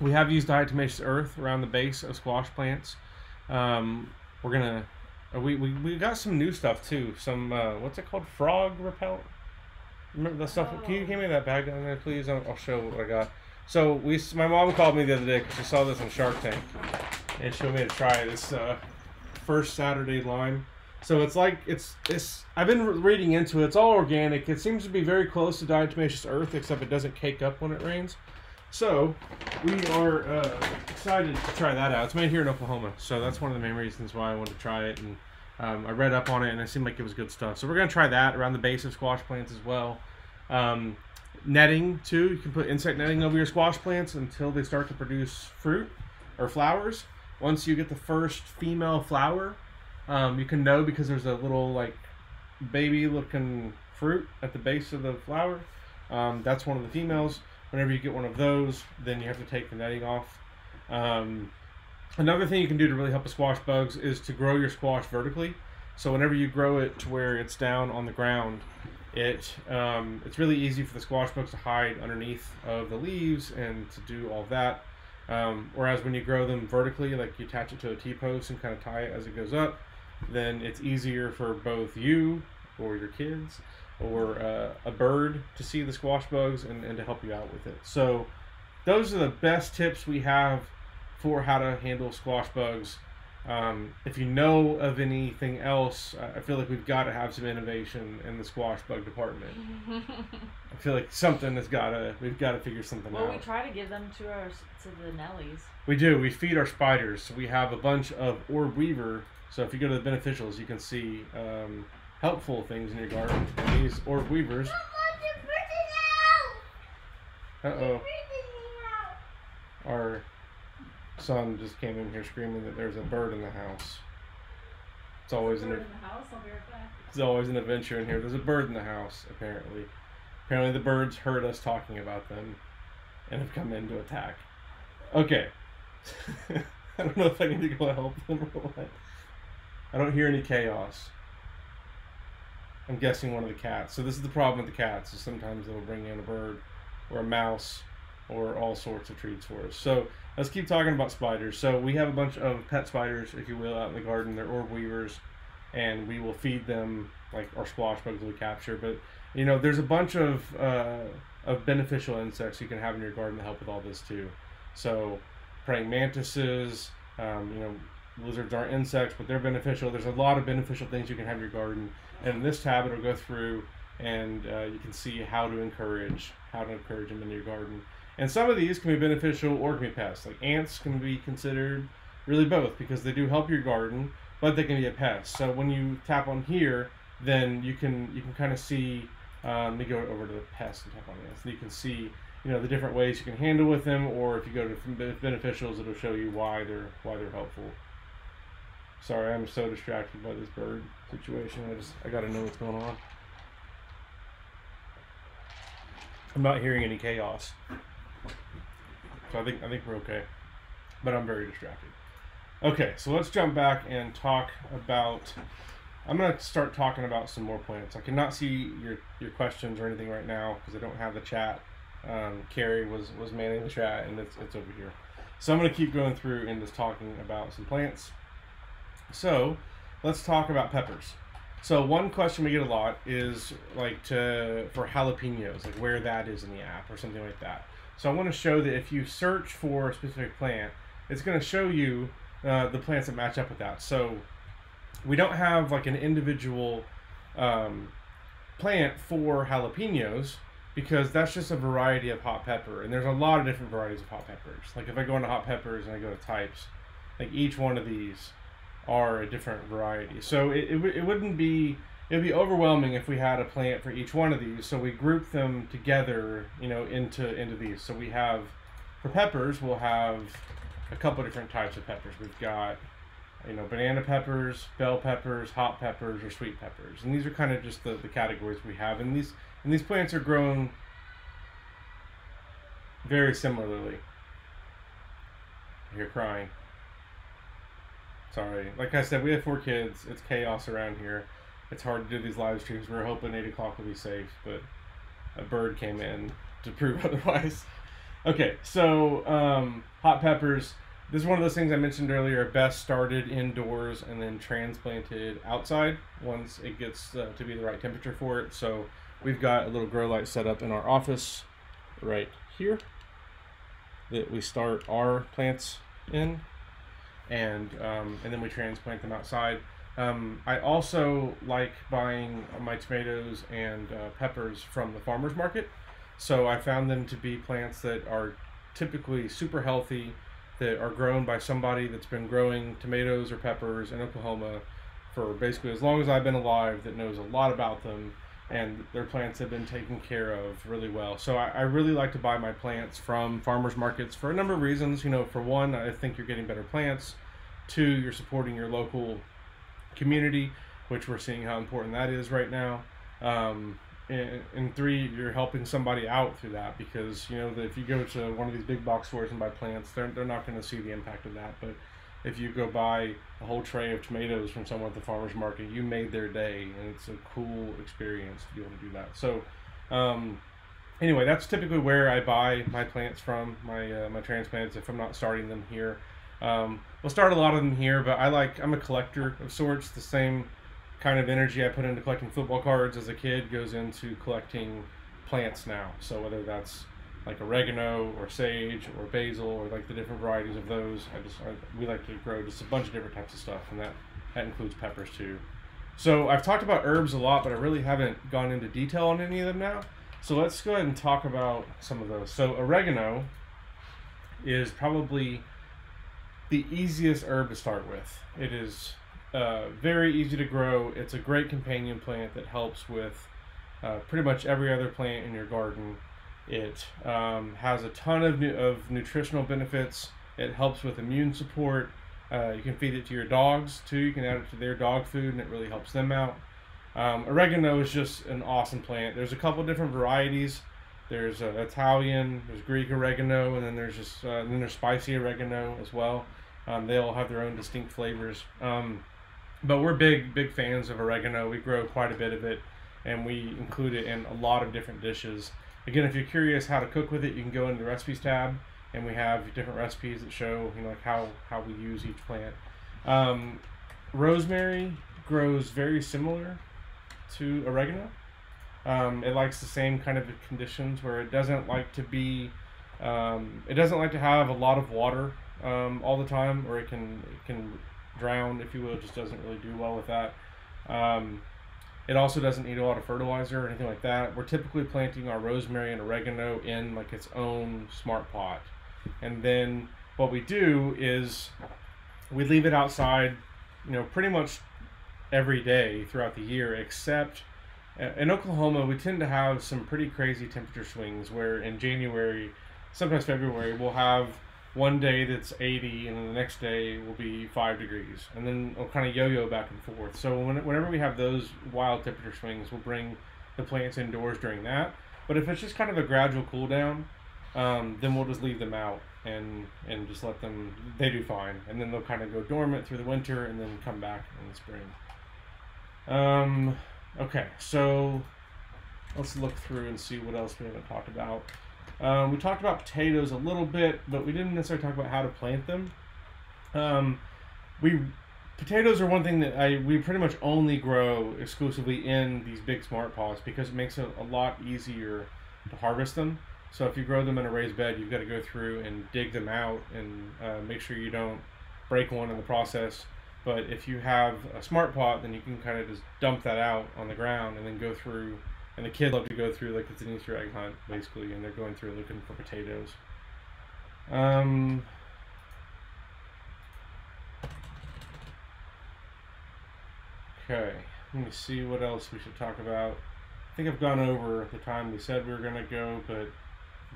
We have used diatomaceous earth around the base of squash plants. Um, we're gonna uh, we, we we got some new stuff too. Some uh, what's it called? Frog repellent. Remember that stuff? Can you Oh. give me that bag down there, please? I'll, I'll show what I got. So we, my mom called me the other day because she saw this on Shark Tank, and she wanted me to try this uh, first Saturday lime. So it's like it's it's. I've been reading into it. It's all organic. It seems to be very close to diatomaceous earth, except it doesn't cake up when it rains. So we are uh, excited to try that out. It's made here in Oklahoma, so that's one of the main reasons why I wanted to try it. And um, I read up on it, and it seemed like it was good stuff. So we're gonna try that around the base of squash plants as well. Um, netting too. You can put insect netting over your squash plants until they start to produce fruit or flowers. Once you get the first female flower, um, you can know because there's a little like baby looking fruit at the base of the flower. Um, that's one of the females. Whenever you get one of those, then you have to take the netting off. Um, another thing you can do to really help with squash bugs is to grow your squash vertically. So whenever you grow it to where it's down on the ground, it um, it's really easy for the squash bugs to hide underneath of the leaves and to do all that. Um, whereas when you grow them vertically, like you attach it to a T-post and kind of tie it as it goes up, then it's easier for both you or your kids or uh, a bird to see the squash bugs and, and to help you out with it. So those are the best tips we have for how to handle squash bugs. Um, if you know of anything else, I feel like we've got to have some innovation in the squash bug department. [laughs] I feel like something has got to, we've got to figure something well, out. Well, we try to give them to our to the Nellies. We do. We feed our spiders. So we have a bunch of orb weaver. So if you go to the beneficials, you can see um, helpful things in your garden. These orb weavers. Uh oh. Our son just came in here screaming that there's a bird in the house. It's always an in the house. I'll be right back. it's always an adventure in here. There's a bird in the house, apparently. Apparently the birds heard us talking about them and have come in to attack. Okay. [laughs] I don't know if I need to go help them or what. I don't hear any chaos. I'm guessing one of the cats. So this is the problem with the cats, is sometimes they'll bring in a bird or a mouse or all sorts of treats for us. So let's keep talking about spiders. So we have a bunch of pet spiders, if you will, out in the garden. They're orb weavers and we will feed them like our squash bugs we capture. But you know, there's a bunch of uh, of beneficial insects you can have in your garden to help with all this too. So praying mantises, um, you know, lizards aren't insects, but they're beneficial. There's a lot of beneficial things you can have in your garden. And in this tab, it'll go through and uh, you can see how to encourage how to encourage them in your garden. And some of these can be beneficial or can be pests. Like ants can be considered really both because they do help your garden, but they can be a pest. So when you tap on here, then you can you can kind of see. Um, let me go over to the pest and tap on. So you can see you know the different ways you can handle with them, or if you go to beneficials, it'll show you why they're why they're helpful. Sorry, I'm so distracted by this bird situation. I just I gotta know what's going on. I'm not hearing any chaos. So I think I think we're okay. But I'm very distracted. Okay, so let's jump back and talk about I'm gonna start talking about some more plants. I cannot see your, your questions or anything right now because I don't have the chat. Um, Carrie was, was manning the chat and it's, it's over here. So I'm gonna keep going through and just talking about some plants. So let's talk about peppers. So one question we get a lot is like to for jalapenos, like where that is in the app or something like that. So I want to show that if you search for a specific plant, it's going to show you uh, the plants that match up with that. So we don't have like an individual um, plant for jalapenos because that's just a variety of hot pepper, and there's a lot of different varieties of hot peppers. Like if I go into hot peppers and I go to types, like each one of these are a different variety. So it, it, it wouldn't be it would be overwhelming if we had a plant for each one of these. So we group them together, you know, into into these. So we have for peppers, we'll have a couple different types of peppers. We've got you know banana peppers, bell peppers, hot peppers, or sweet peppers, and these are kind of just the, the categories we have. And these and these plants are grown very similarly. You're crying. Sorry. Like I said, we have four kids. It's chaos around here. It's hard to do these live streams. We are hoping 8 o'clock will be safe, but a bird came in to prove [laughs] otherwise. Okay, so um, hot peppers. This is one of those things I mentioned earlier. Best started indoors and then transplanted outside once it gets uh, to be the right temperature for it. So we've got a little grow light set up in our office right here that we start our plants in and um, and then we transplant them outside. Um, I also like buying my tomatoes and uh, peppers from the farmers market. So I found them to be plants that are typically super healthy, that are grown by somebody that's been growing tomatoes or peppers in Oklahoma for basically as long as I've been alive, that knows a lot about them, and their plants have been taken care of really well. So I, I really like to buy my plants from farmers markets for a number of reasons. You know, for one, I think you're getting better plants. Two, you're supporting your local community, which we're seeing how important that is right now. Um, and, and, three, you're helping somebody out through that because you know if you go to one of these big box stores and buy plants, they're, they're not going to see the impact of that. But if you go buy a whole tray of tomatoes from someone at the farmers market, you made their day, and it's a cool experience to be able to do that. So, um, anyway, that's typically where I buy my plants from, my uh, my transplants. If I'm not starting them here, um, we'll start a lot of them here, but I like I'm a collector of sorts. The same kind of energy I put into collecting football cards as a kid goes into collecting plants now. So whether that's like oregano or sage or basil or like the different varieties of those. I just I, we like to grow just a bunch of different types of stuff, and that that includes peppers too. So I've talked about herbs a lot, but I really haven't gone into detail on any of them now. So let's go ahead and talk about some of those. So oregano is probably the easiest herb to start with. It is uh, very easy to grow. It's a great companion plant that helps with uh, pretty much every other plant in your garden. It um, has a ton of, nu- of nutritional benefits. It helps with immune support. Uh, you can feed it to your dogs too. You can add it to their dog food, and it really helps them out. Um, oregano is just an awesome plant. There's a couple different varieties. There's uh, Italian, there's Greek oregano, and then there's just uh, then there's spicy oregano as well. Um, they all have their own distinct flavors. Um, but we're big big fans of oregano. We grow quite a bit of it, and we include it in a lot of different dishes. Again, if you're curious how to cook with it, you can go into the recipes tab, and we have different recipes that show you know like how how we use each plant. Um, rosemary grows very similar to oregano. Um, it likes the same kind of conditions where it doesn't like to be, um, it doesn't like to have a lot of water um, all the time, or it can it can drown, if you will. It just doesn't really do well with that. It also doesn't need a lot of fertilizer or anything like that. We're typically planting our rosemary and oregano in like its own smart pot. And then what we do is we leave it outside, you know, pretty much every day throughout the year, except uh, in Oklahoma, we tend to have some pretty crazy temperature swings where in January, sometimes February, we'll have one day that's 80 and then the next day will be 5 degrees. And then it'll kind of yo-yo back and forth. So when, whenever we have those wild temperature swings we'll bring the plants indoors during that. But if it's just kind of a gradual cool down um, then we'll just leave them out and and just let them they do fine. And then they'll kind of go dormant through the winter and then come back in the spring. Um, okay so let's look through and see what else we haven't talked about um, we talked about potatoes a little bit, but we didn't necessarily talk about how to plant them. Um, we potatoes are one thing that I we pretty much only grow exclusively in these big smart pots because it makes it a lot easier to harvest them. So if you grow them in a raised bed, you've got to go through and dig them out and uh, make sure you don't break one in the process. But if you have a smart pot, then you can kind of just dump that out on the ground and then go through and the kids love to go through like it's an Easter egg hunt basically, and they're going through looking for potatoes. Um. Okay, let me see what else we should talk about. I think I've gone over the time we said we were gonna go, but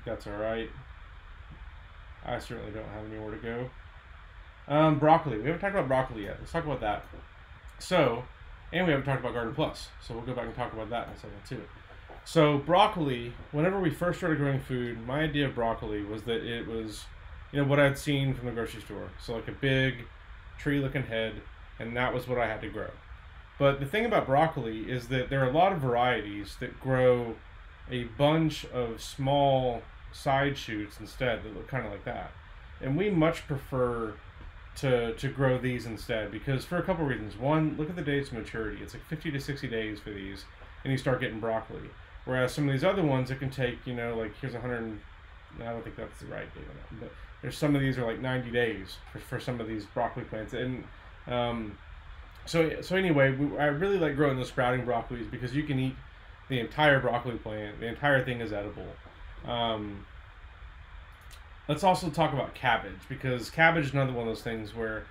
that's all right. I certainly don't have anywhere to go. Um, broccoli. We haven't talked about broccoli yet. Let's talk about that. So, and we haven't talked about Garden Plus, so we'll go back and talk about that in a second too. So broccoli, whenever we first started growing food, my idea of broccoli was that it was, you know, what I'd seen from the grocery store. So like a big tree-looking head, and that was what I had to grow. But the thing about broccoli is that there are a lot of varieties that grow a bunch of small side shoots instead that look kind of like that. And we much prefer to to grow these instead because for a couple reasons. One, look at the dates of maturity. It's like 50 to 60 days for these, and you start getting broccoli. Whereas some of these other ones, it can take you know like here's 100. I don't think that's the right date on that, but there's some of these are like 90 days for, for some of these broccoli plants, and um, so so anyway, we, I really like growing the sprouting broccolis because you can eat the entire broccoli plant. The entire thing is edible. Um, let's also talk about cabbage because cabbage is another one of those things where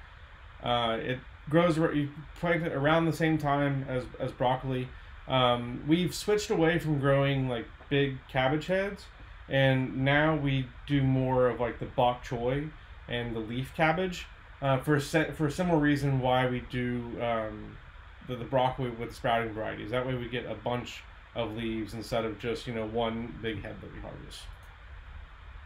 uh, it grows. You plant it around the same time as as broccoli. Um, we've switched away from growing like big cabbage heads, and now we do more of like the bok choy and the leaf cabbage. Uh, for a for a similar reason why we do um, the, the broccoli with sprouting varieties. That way we get a bunch of leaves instead of just you know one big head that we harvest.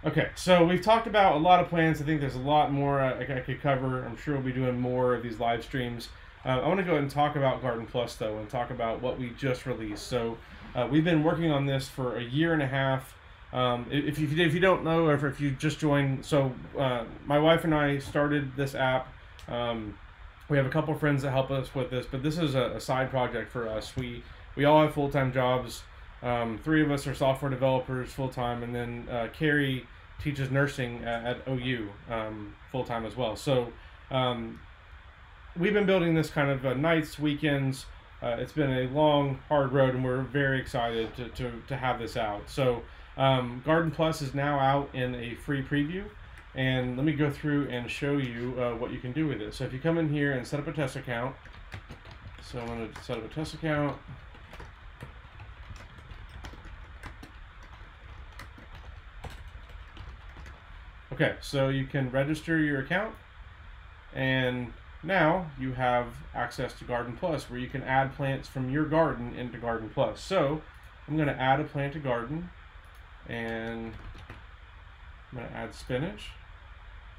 Okay, so we've talked about a lot of plants. I think there's a lot more I, I could cover. I'm sure we'll be doing more of these live streams. Uh, I want to go ahead and talk about Garden Plus though, and talk about what we just released. So uh, we've been working on this for a year and a half. Um, if, you, if you don't know, or if you just joined, so uh, my wife and I started this app. Um, we have a couple friends that help us with this, but this is a, a side project for us. We we all have full time jobs. Um, three of us are software developers full time, and then uh, Carrie teaches nursing at, at OU um, full time as well. So um, we've been building this kind of uh, nights, weekends. Uh, it's been a long, hard road, and we're very excited to, to, to have this out. So, um, Garden Plus is now out in a free preview. And let me go through and show you uh, what you can do with it. So, if you come in here and set up a test account, so I'm going to set up a test account. Okay, so you can register your account and now you have access to Garden Plus where you can add plants from your garden into Garden Plus. So I'm going to add a plant to garden and I'm going to add spinach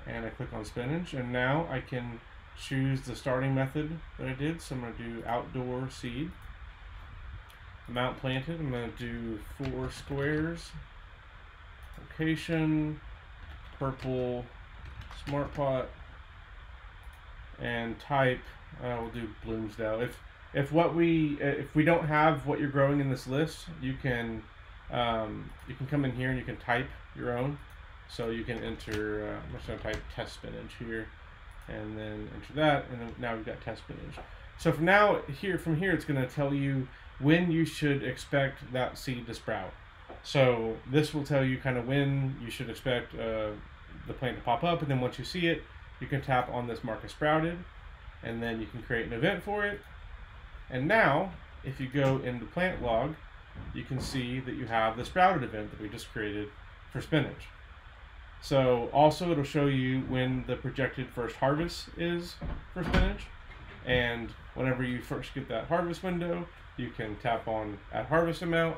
and I click on spinach and now I can choose the starting method that I did. So I'm going to do outdoor seed. Amount planted, I'm going to do four squares. Location, purple, smart pot, and type uh, we'll do Bloomsdale. If if what we if we don't have what you're growing in this list, you can um, you can come in here and you can type your own. So you can enter. Uh, I'm just gonna type test spinach here, and then enter that, and then now we've got test spinach. So from now here from here, it's going to tell you when you should expect that seed to sprout. So this will tell you kind of when you should expect uh, the plant to pop up, and then once you see it, you can tap on this mark as sprouted, and then you can create an event for it. And now, if you go into plant log, you can see that you have the sprouted event that we just created for spinach. So also it'll show you when the projected first harvest is for spinach. And whenever you first get that harvest window, you can tap on add harvest amount.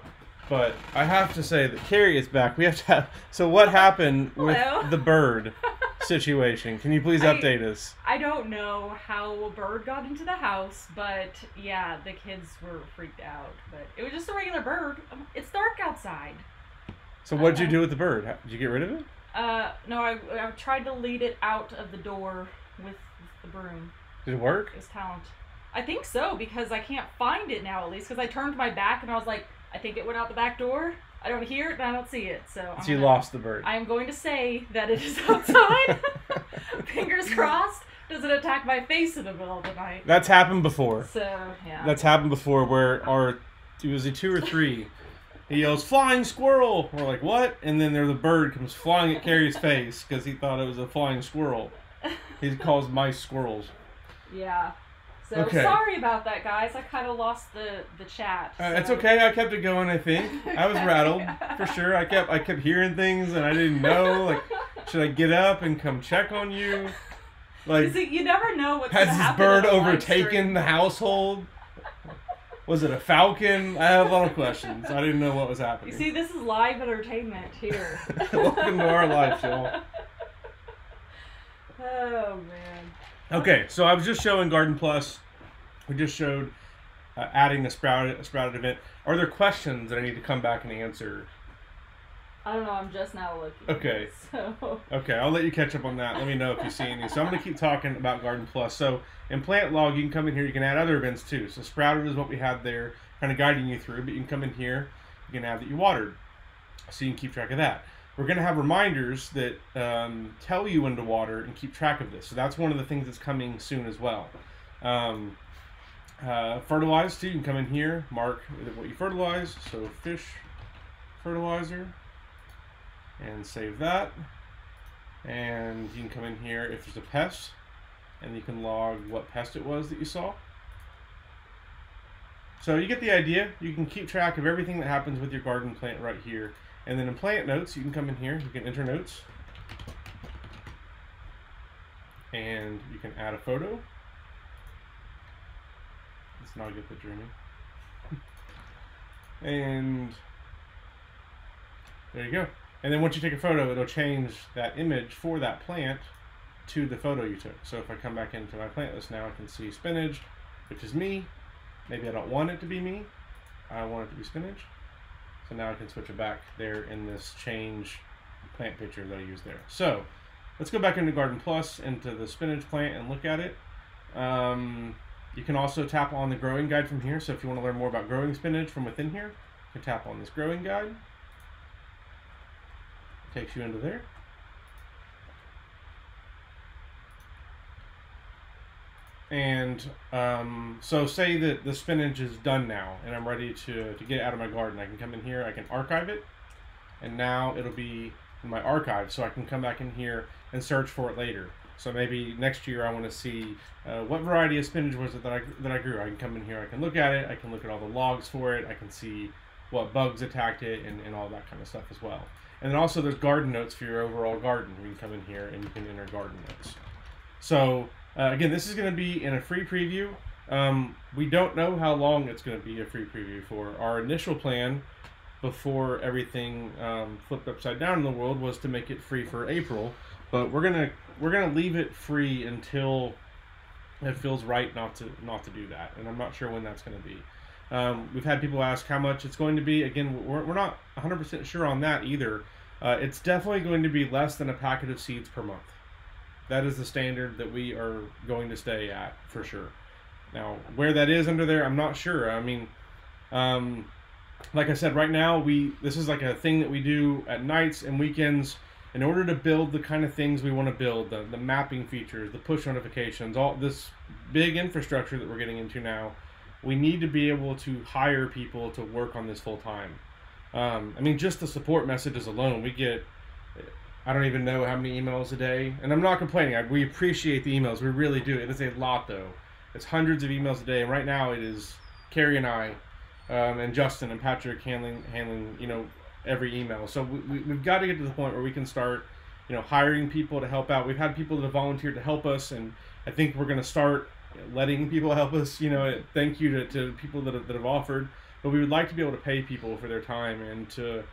But I have to say that Carrie is back. We have to have. So what happened [laughs] with Hello. the bird [laughs] situation? Can you please I- update us? I don't know how a bird got into the house, but yeah, the kids were freaked out. But it was just a regular bird. Um, It's dark outside. So what did you do with the bird? Did you get rid of it? Uh, no, I, I tried to lead it out of the door with the broom. Did it work? His talent. I think so because I can't find it now at least because I turned my back and I was like, I think it went out the back door. I don't hear it and I don't see it. So I'm So you gonna- lost the bird. I am going to say that it is [laughs] outside. [laughs] Fingers crossed. Does it attack my face in the middle of the night? That's happened before. So yeah. That's happened before where our it was a two or three. He yells flying squirrel. We're like what? And then there's a bird comes flying at Carrie's [laughs] face because he thought it was a flying squirrel. He calls mice squirrels. yeah. So Okay. sorry about that, guys. I kind of lost the the chat. Uh, it's okay. I kept it going. I think I was rattled [laughs] for sure. I kept I kept hearing things and I didn't know. Like, should I get up and come check on you? Like, See, you never know what's has this bird overtaken the household? Was it a falcon? I have a lot of questions. I didn't know what was happening. You see, this is live entertainment here. [laughs] Welcome to our live show. [laughs] Oh man. Okay, so I was just showing Garden Plus. We just showed uh, adding a sprouted, a sprouted event. Are there questions that I need to come back and answer? I don't know. I'm just now looking. Okay. [laughs] So Okay, I'll let you catch up on that. Let me know if you see any. So I'm going to keep talking about Garden Plus. So in Plant Log, you can come in here. You can add other events too. So sprouted is what we had there, kind of guiding you through. But you can come in here. You can add that you watered, so you can keep track of that. We're going to have reminders that um, tell you when to water and keep track of this. So that's one of the things that's coming soon as well. Um, uh, fertilize too. You can come in here, mark what you fertilize. So fish fertilizer, and save that. And you can come in here if there's a pest, and you can log what pest it was that you saw. So you get the idea. You can keep track of everything that happens with your garden plant right here. And then in plant notes, you can come in here, you can enter notes. And you can add a photo. It's not picture of me. [laughs] and there you go. And then once you take a photo, it'll change that image for that plant to the photo you took. So if I come back into my plant list now, I can see spinach, which is me. Maybe I don't want it to be me. I want it to be spinach. So now I can switch it back there in this change plant picture that I used there. So let's go back into Garden Plus, into the spinach plant and look at it. Um, you can also tap on the growing guide from here. So if you want to learn more about growing spinach from within here, you can tap on this growing guide. Takes you into there. And um, so say that the spinach is done now and I'm ready to, to get out of my garden. I can come in here, I can archive it, and now it'll be in my archive so I can come back in here and search for it later. So maybe next year I want to see uh, what variety of spinach was it that I, that I grew. I can come in here, I can look at it, I can look at all the logs for it, I can see what bugs attacked it and, and all that kind of stuff as well. And then also there's garden notes for your overall garden. You can come in here and you can enter garden notes. So uh, again, this is going to be in a free preview. Um, we don't know how long it's going to be a free preview for. Our initial plan before everything um, flipped upside down in the world was to make it free for April, but we're gonna we're gonna leave it free until it feels right not to not to do that, and I'm not sure when that's going to be. Um, we've had people ask how much it's going to be. Again, we're, we're not 100% sure on that either. Uh, it's definitely going to be less than a packet of seeds per month. That is the standard that we are going to stay at for sure. Now, where that is under there, I'm not sure. I mean, um, like I said, right now we this is like a thing that we do at nights and weekends in order to build the kind of things we want to build, the, the mapping features, the push notifications, all this big infrastructure that we're getting into now, we need to be able to hire people to work on this full time. Um, I mean, just the support messages alone, we get, I don't even know how many emails a day. And I'm not complaining. I, we appreciate the emails. We really do. It is a lot, though. It's hundreds of emails a day. And right now, it is Carrie and I, um, and Justin and Patrick handling handling you know every email. So we, we, we've got to get to the point where we can start, you know, hiring people to help out. We've had people that have volunteered to help us, and I think we're going to start letting people help us. You know, thank you to, to people that have, that have offered, but we would like to be able to pay people for their time and to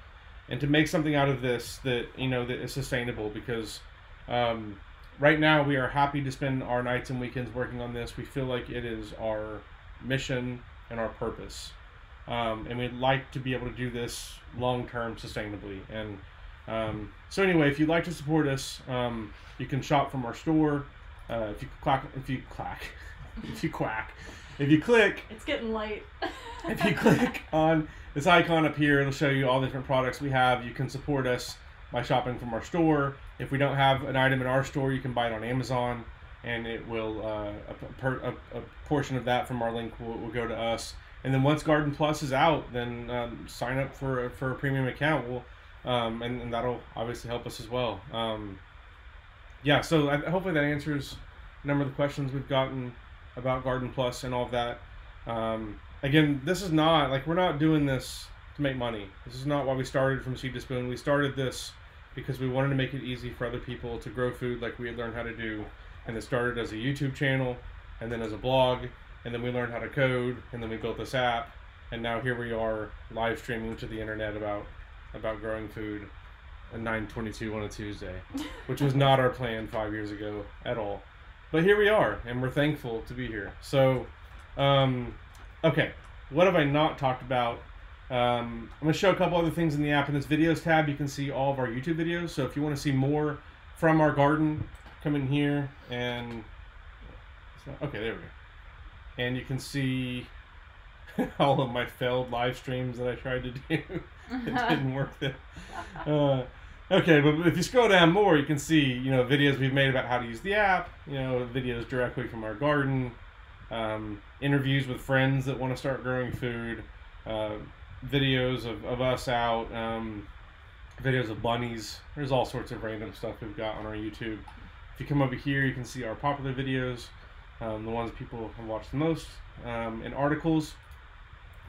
and to make something out of this that you know that is sustainable because. Um, right now, we are happy to spend our nights and weekends working on this. We feel like it is our mission and our purpose. Um, and we'd like to be able to do this long term sustainably. And um, so anyway, if you'd like to support us, um, you can shop from our store. Uh, if you clack, if you clack, [laughs] if you quack, if you click, It's getting late. if you click [laughs] on this icon up here, it'll show you all the different products we have. You can support us by shopping from our store. If we don't have an item in our store, you can buy it on Amazon, and it will uh, a, per, a, a portion of that from our link will, will go to us. And then once Garden Plus is out, then um, sign up for for a premium account. We'll, um, and, and that'll obviously help us as well. Um, yeah, so I, hopefully that answers a number of the questions we've gotten about Garden Plus and all of that. Um, again, this is not like we're not doing this to make money. This is not why we started from Seed to Spoon. We started this because we wanted to make it easy for other people to grow food like we had learned how to do. And it started as a YouTube channel, and then as a blog, and then we learned how to code, and then we built this app, and now here we are live streaming to the internet about about growing food at 9:22 on a Tuesday, [laughs] which was not our plan five years ago at all. But here we are, and we're thankful to be here. So, um, okay, what have I not talked about? Um, I'm going to show a couple other things in the app. In this videos tab, you can see all of our YouTube videos. So if you want to see more from our garden, come in here and okay, there we go. And you can see [laughs] all of my failed live streams that I tried to do. [laughs] it didn't work. [laughs] Uh, okay, but if you scroll down more, you can see you know videos we've made about how to use the app. You know videos directly from our garden, um, interviews with friends that want to start growing food, uh, videos of, of us out, um, videos of bunnies. There's all sorts of random stuff we've got on our YouTube. If you come over here, you can see our popular videos, um, the ones people have watched the most, um, and articles.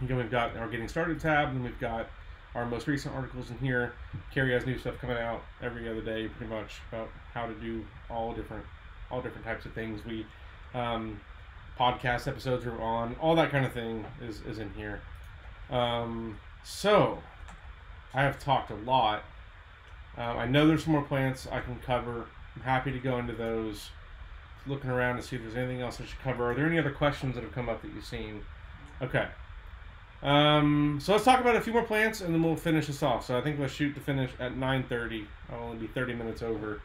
Again, we've got our Getting Started tab, and we've got our most recent articles in here. Carrie has new stuff coming out every other day, pretty much, about how to do all different, all different types of things. We, um, podcast episodes are on, all that kind of thing is, is in here. Um, so, I have talked a lot. Um, I know there's more plants I can cover. I'm happy to go into those. Looking around to see if there's anything else I should cover. Are there any other questions that have come up that you've seen? Okay. Um, so let's talk about a few more plants and then we'll finish this off. So I think let's shoot to finish at 9.30. I'll only be 30 minutes over.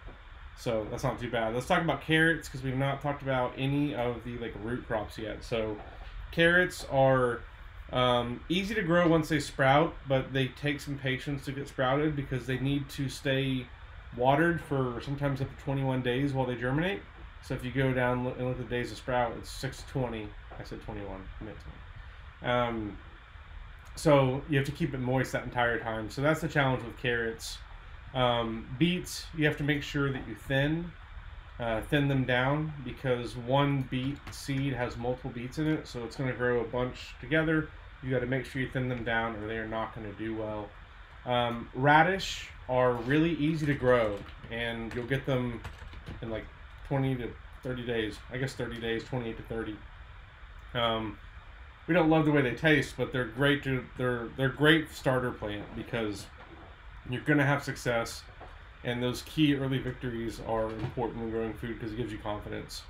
So that's not too bad. Let's talk about carrots because we've not talked about any of the like root crops yet. So carrots are um, easy to grow once they sprout, but they take some patience to get sprouted because they need to stay watered for sometimes up to 21 days while they germinate. So if you go down and look at the days of sprout, it's 620. I said 21. I meant 20. Um, so you have to keep it moist that entire time. So that's the challenge with carrots. Um, beets, you have to make sure that you thin, uh, thin them down because one beet seed has multiple beets in it, so it's going to grow a bunch together. You got to make sure you thin them down, or they are not going to do well. Um, radish are really easy to grow, and you'll get them in like 20 to 30 days. I guess 30 days, 28 to 30. Um, we don't love the way they taste, but they're great to they're they're great starter plant because you're gonna have success, and those key early victories are important when growing food because it gives you confidence.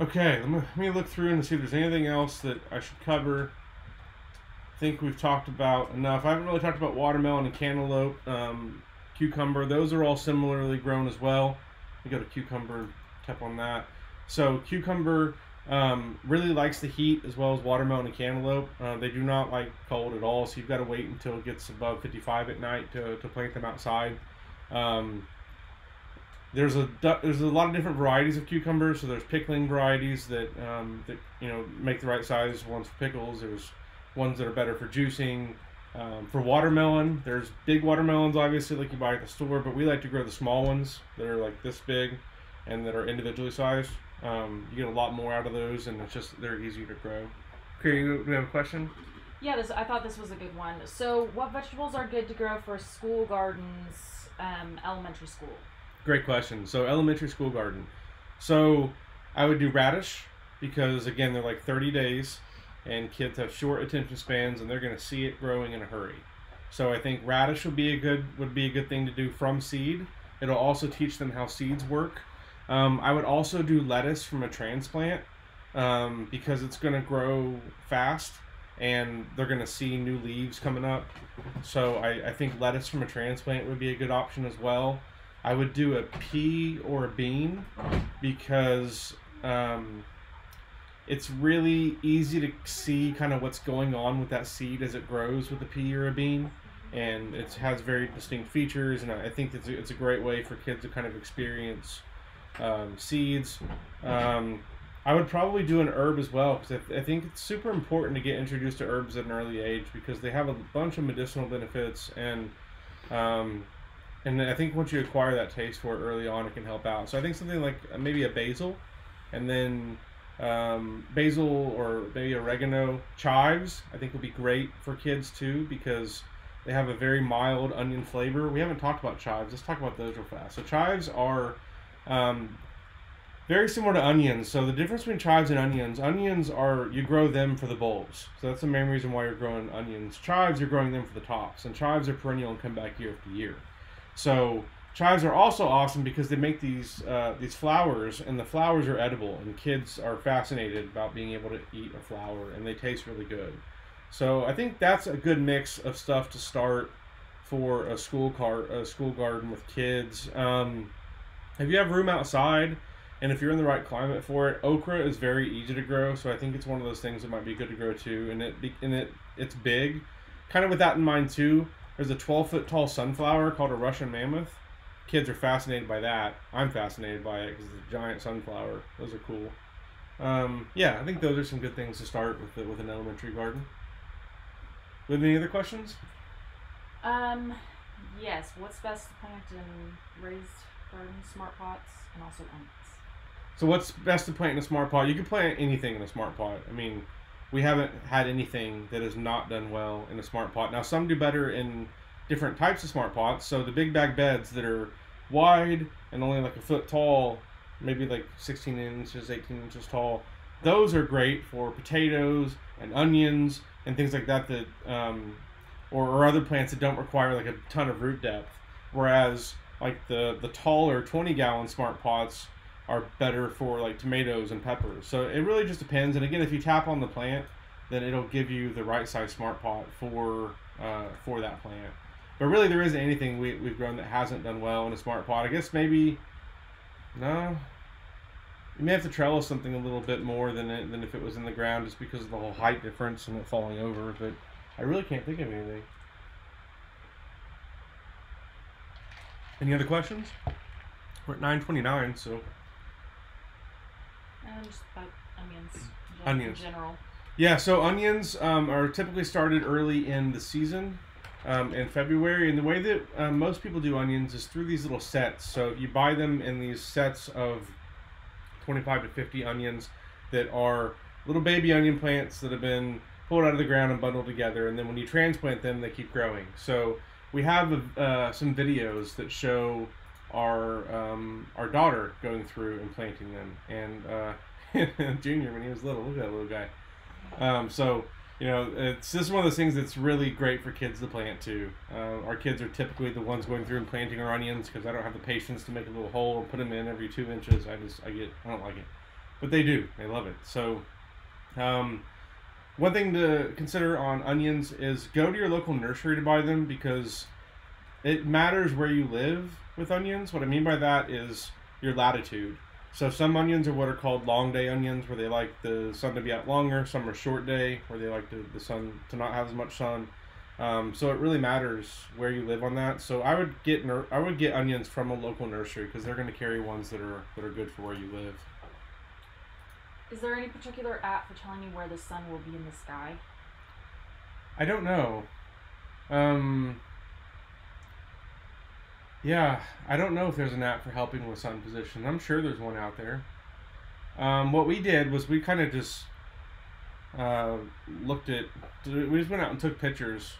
Okay, let me, let me look through and see if there's anything else that I should cover. I think we've talked about enough. I haven't really talked about watermelon and cantaloupe, um, cucumber. Those are all similarly grown as well. We got a cucumber tip on that. So cucumber, Um, really likes the heat as well as watermelon and cantaloupe. Uh, they do not like cold at all, so you've got to wait until it gets above 55 at night to, to plant them outside. Um, there's a there's a lot of different varieties of cucumbers. So there's pickling varieties that um, that you know make the right size ones for pickles. There's ones that are better for juicing. Um, for watermelon, there's big watermelons, obviously, like you buy at the store, but we like to grow the small ones that are like this big and that are individually sized. Um, you get a lot more out of those, and it's just they're easier to grow. Okay, you, do you have a question? Yeah, this I thought this was a good one. So, what vegetables are good to grow for school gardens, um, elementary school? Great question. So, elementary school garden. So, I would do radish because again, they're like 30 days and kids have short attention spans and they're going to see it growing in a hurry. So I think radish would be a good would be a good thing to do from seed. It'll also teach them how seeds work. Um, I would also do lettuce from a transplant um, because it's going to grow fast and they're going to see new leaves coming up. So I, I think lettuce from a transplant would be a good option as well. I would do a pea or a bean because um, it's really easy to see kind of what's going on with that seed as it grows with a pea or a bean and it has very distinct features and i think it's a, it's a great way for kids to kind of experience um, seeds. Um, i would probably do an herb as well because I, I think it's super important to get introduced to herbs at an early age because they have a bunch of medicinal benefits and um, and i think once you acquire that taste for it early on it can help out. So i think something like uh, maybe a basil and then um, basil or maybe oregano. Chives i think would be great for kids too because they have a very mild onion flavor. We haven't talked about chives. Let's talk about those real fast. So chives are um, very similar to onions so the difference between chives and onions onions are you grow them for the bulbs so that's the main reason why you're growing onions chives you're growing them for the tops and chives are perennial and come back year after year so Chives are also awesome because they make these uh, these flowers, and the flowers are edible, and kids are fascinated about being able to eat a flower, and they taste really good. So I think that's a good mix of stuff to start for a school car a school garden with kids. Um, if you have room outside, and if you're in the right climate for it, okra is very easy to grow. So I think it's one of those things that might be good to grow too, and it and it it's big. Kind of with that in mind too, there's a 12 foot tall sunflower called a Russian mammoth kids are fascinated by that. I'm fascinated by it because it's a giant sunflower. Those are cool. Um, yeah, I think those are some good things to start with with an elementary garden. With any other questions? Um, yes. What's best to plant in raised gardens, smart pots, and also onions? So what's best to plant in a smart pot? You can plant anything in a smart pot. I mean, we haven't had anything that has not done well in a smart pot. Now some do better in different types of smart pots. So the big bag beds that are wide and only like a foot tall, maybe like 16 inches, 18 inches tall, those are great for potatoes and onions and things like that that um, or, or other plants that don't require like a ton of root depth. Whereas like the the taller 20 gallon smart pots are better for like tomatoes and peppers. So it really just depends. And again, if you tap on the plant, then it'll give you the right size smart pot for uh, for that plant. But really, there isn't anything we, we've grown that hasn't done well in a smart pot. I guess maybe, no. You may have to trellis something a little bit more than it, than if it was in the ground, just because of the whole height difference and it falling over. But I really can't think of anything. Any other questions? We're at nine twenty nine, so. Um, just about onions. in Onions. general. Yeah, so onions um, are typically started early in the season um, in February. And the way that um, most people do onions is through these little sets. So you buy them in these sets of 25 to 50 onions that are little baby onion plants that have been pulled out of the ground and bundled together. And then when you transplant them, they keep growing. So we have uh, some videos that show our um, our daughter going through and planting them. And uh, [laughs] Junior, when he was little, look at that little guy. Um, so you know, it's this is one of those things that's really great for kids to plant too. Uh, our kids are typically the ones going through and planting our onions because I don't have the patience to make a little hole and put them in every two inches. I just I get I don't like it, but they do. They love it. So, um, one thing to consider on onions is go to your local nursery to buy them because it matters where you live with onions. What I mean by that is your latitude. So some onions are what are called long day onions, where they like the sun to be out longer. Some are short day, where they like the, the sun to not have as much sun. Um, so it really matters where you live on that. So I would get I would get onions from a local nursery because they're going to carry ones that are that are good for where you live. Is there any particular app for telling you where the sun will be in the sky? I don't know. Um, yeah, I don't know if there's an app for helping with sun position. I'm sure there's one out there. Um, what we did was we kind of just uh, looked at. We just went out and took pictures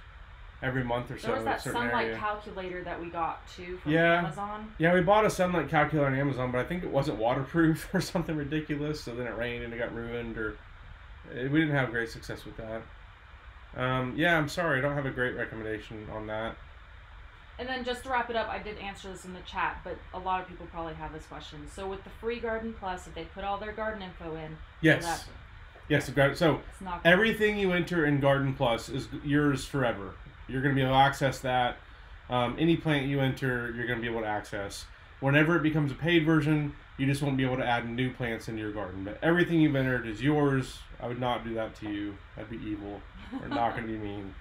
every month or so There was that sunlight area. calculator that we got too from Yeah. Amazon. Yeah, we bought a sunlight calculator on Amazon, but I think it wasn't waterproof [laughs] or something ridiculous. So then it rained and it got ruined, or eh, we didn't have great success with that. Um, yeah, I'm sorry, I don't have a great recommendation on that. And then just to wrap it up, I did answer this in the chat, but a lot of people probably have this question. So with the free Garden Plus, if they put all their garden info in, Yes, yes, So everything you enter in Garden Plus is yours forever. You're going to be able to access that. Um, any plant you enter, you're going to be able to access. Whenever it becomes a paid version, you just won't be able to add new plants into your garden. But everything you've entered is yours. I would not do that to you. That'd be evil. Or not going to be mean.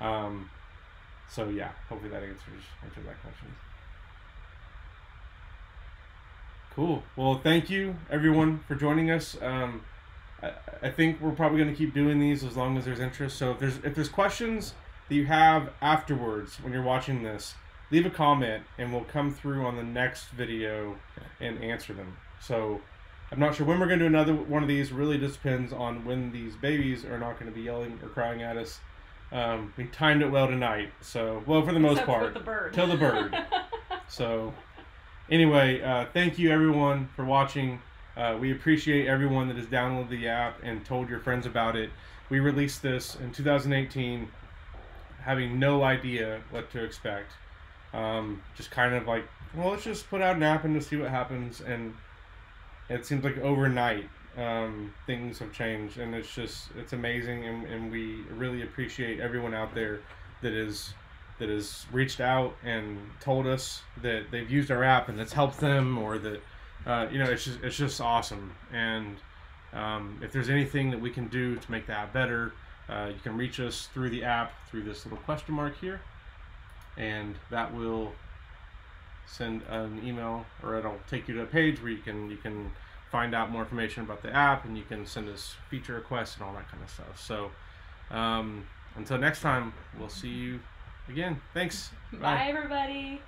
Um, so yeah, hopefully that answers answers that question. Cool. Well, thank you everyone for joining us. Um, I, I think we're probably going to keep doing these as long as there's interest. So if there's if there's questions that you have afterwards when you're watching this, leave a comment and we'll come through on the next video and answer them. So I'm not sure when we're going to do another one of these. Really just depends on when these babies are not going to be yelling or crying at us. Um, we timed it well tonight, so well for the most Except part. the bird. Till the bird. [laughs] So, anyway, uh, thank you everyone for watching. Uh, we appreciate everyone that has downloaded the app and told your friends about it. We released this in 2018, having no idea what to expect. Um, just kind of like, well, let's just put out an app and just see what happens. And it seems like overnight um, things have changed, and it's just it's amazing. And, and we really appreciate everyone out there that is that has reached out and told us that they've used our app and it's helped them or that uh, you know it's just it's just awesome and um, if there's anything that we can do to make that better uh, you can reach us through the app through this little question mark here and that will send an email or it'll take you to a page where you can you can find out more information about the app and you can send us feature requests and all that kind of stuff. So um, until next time we'll see you again. Thanks. Bye, everybody.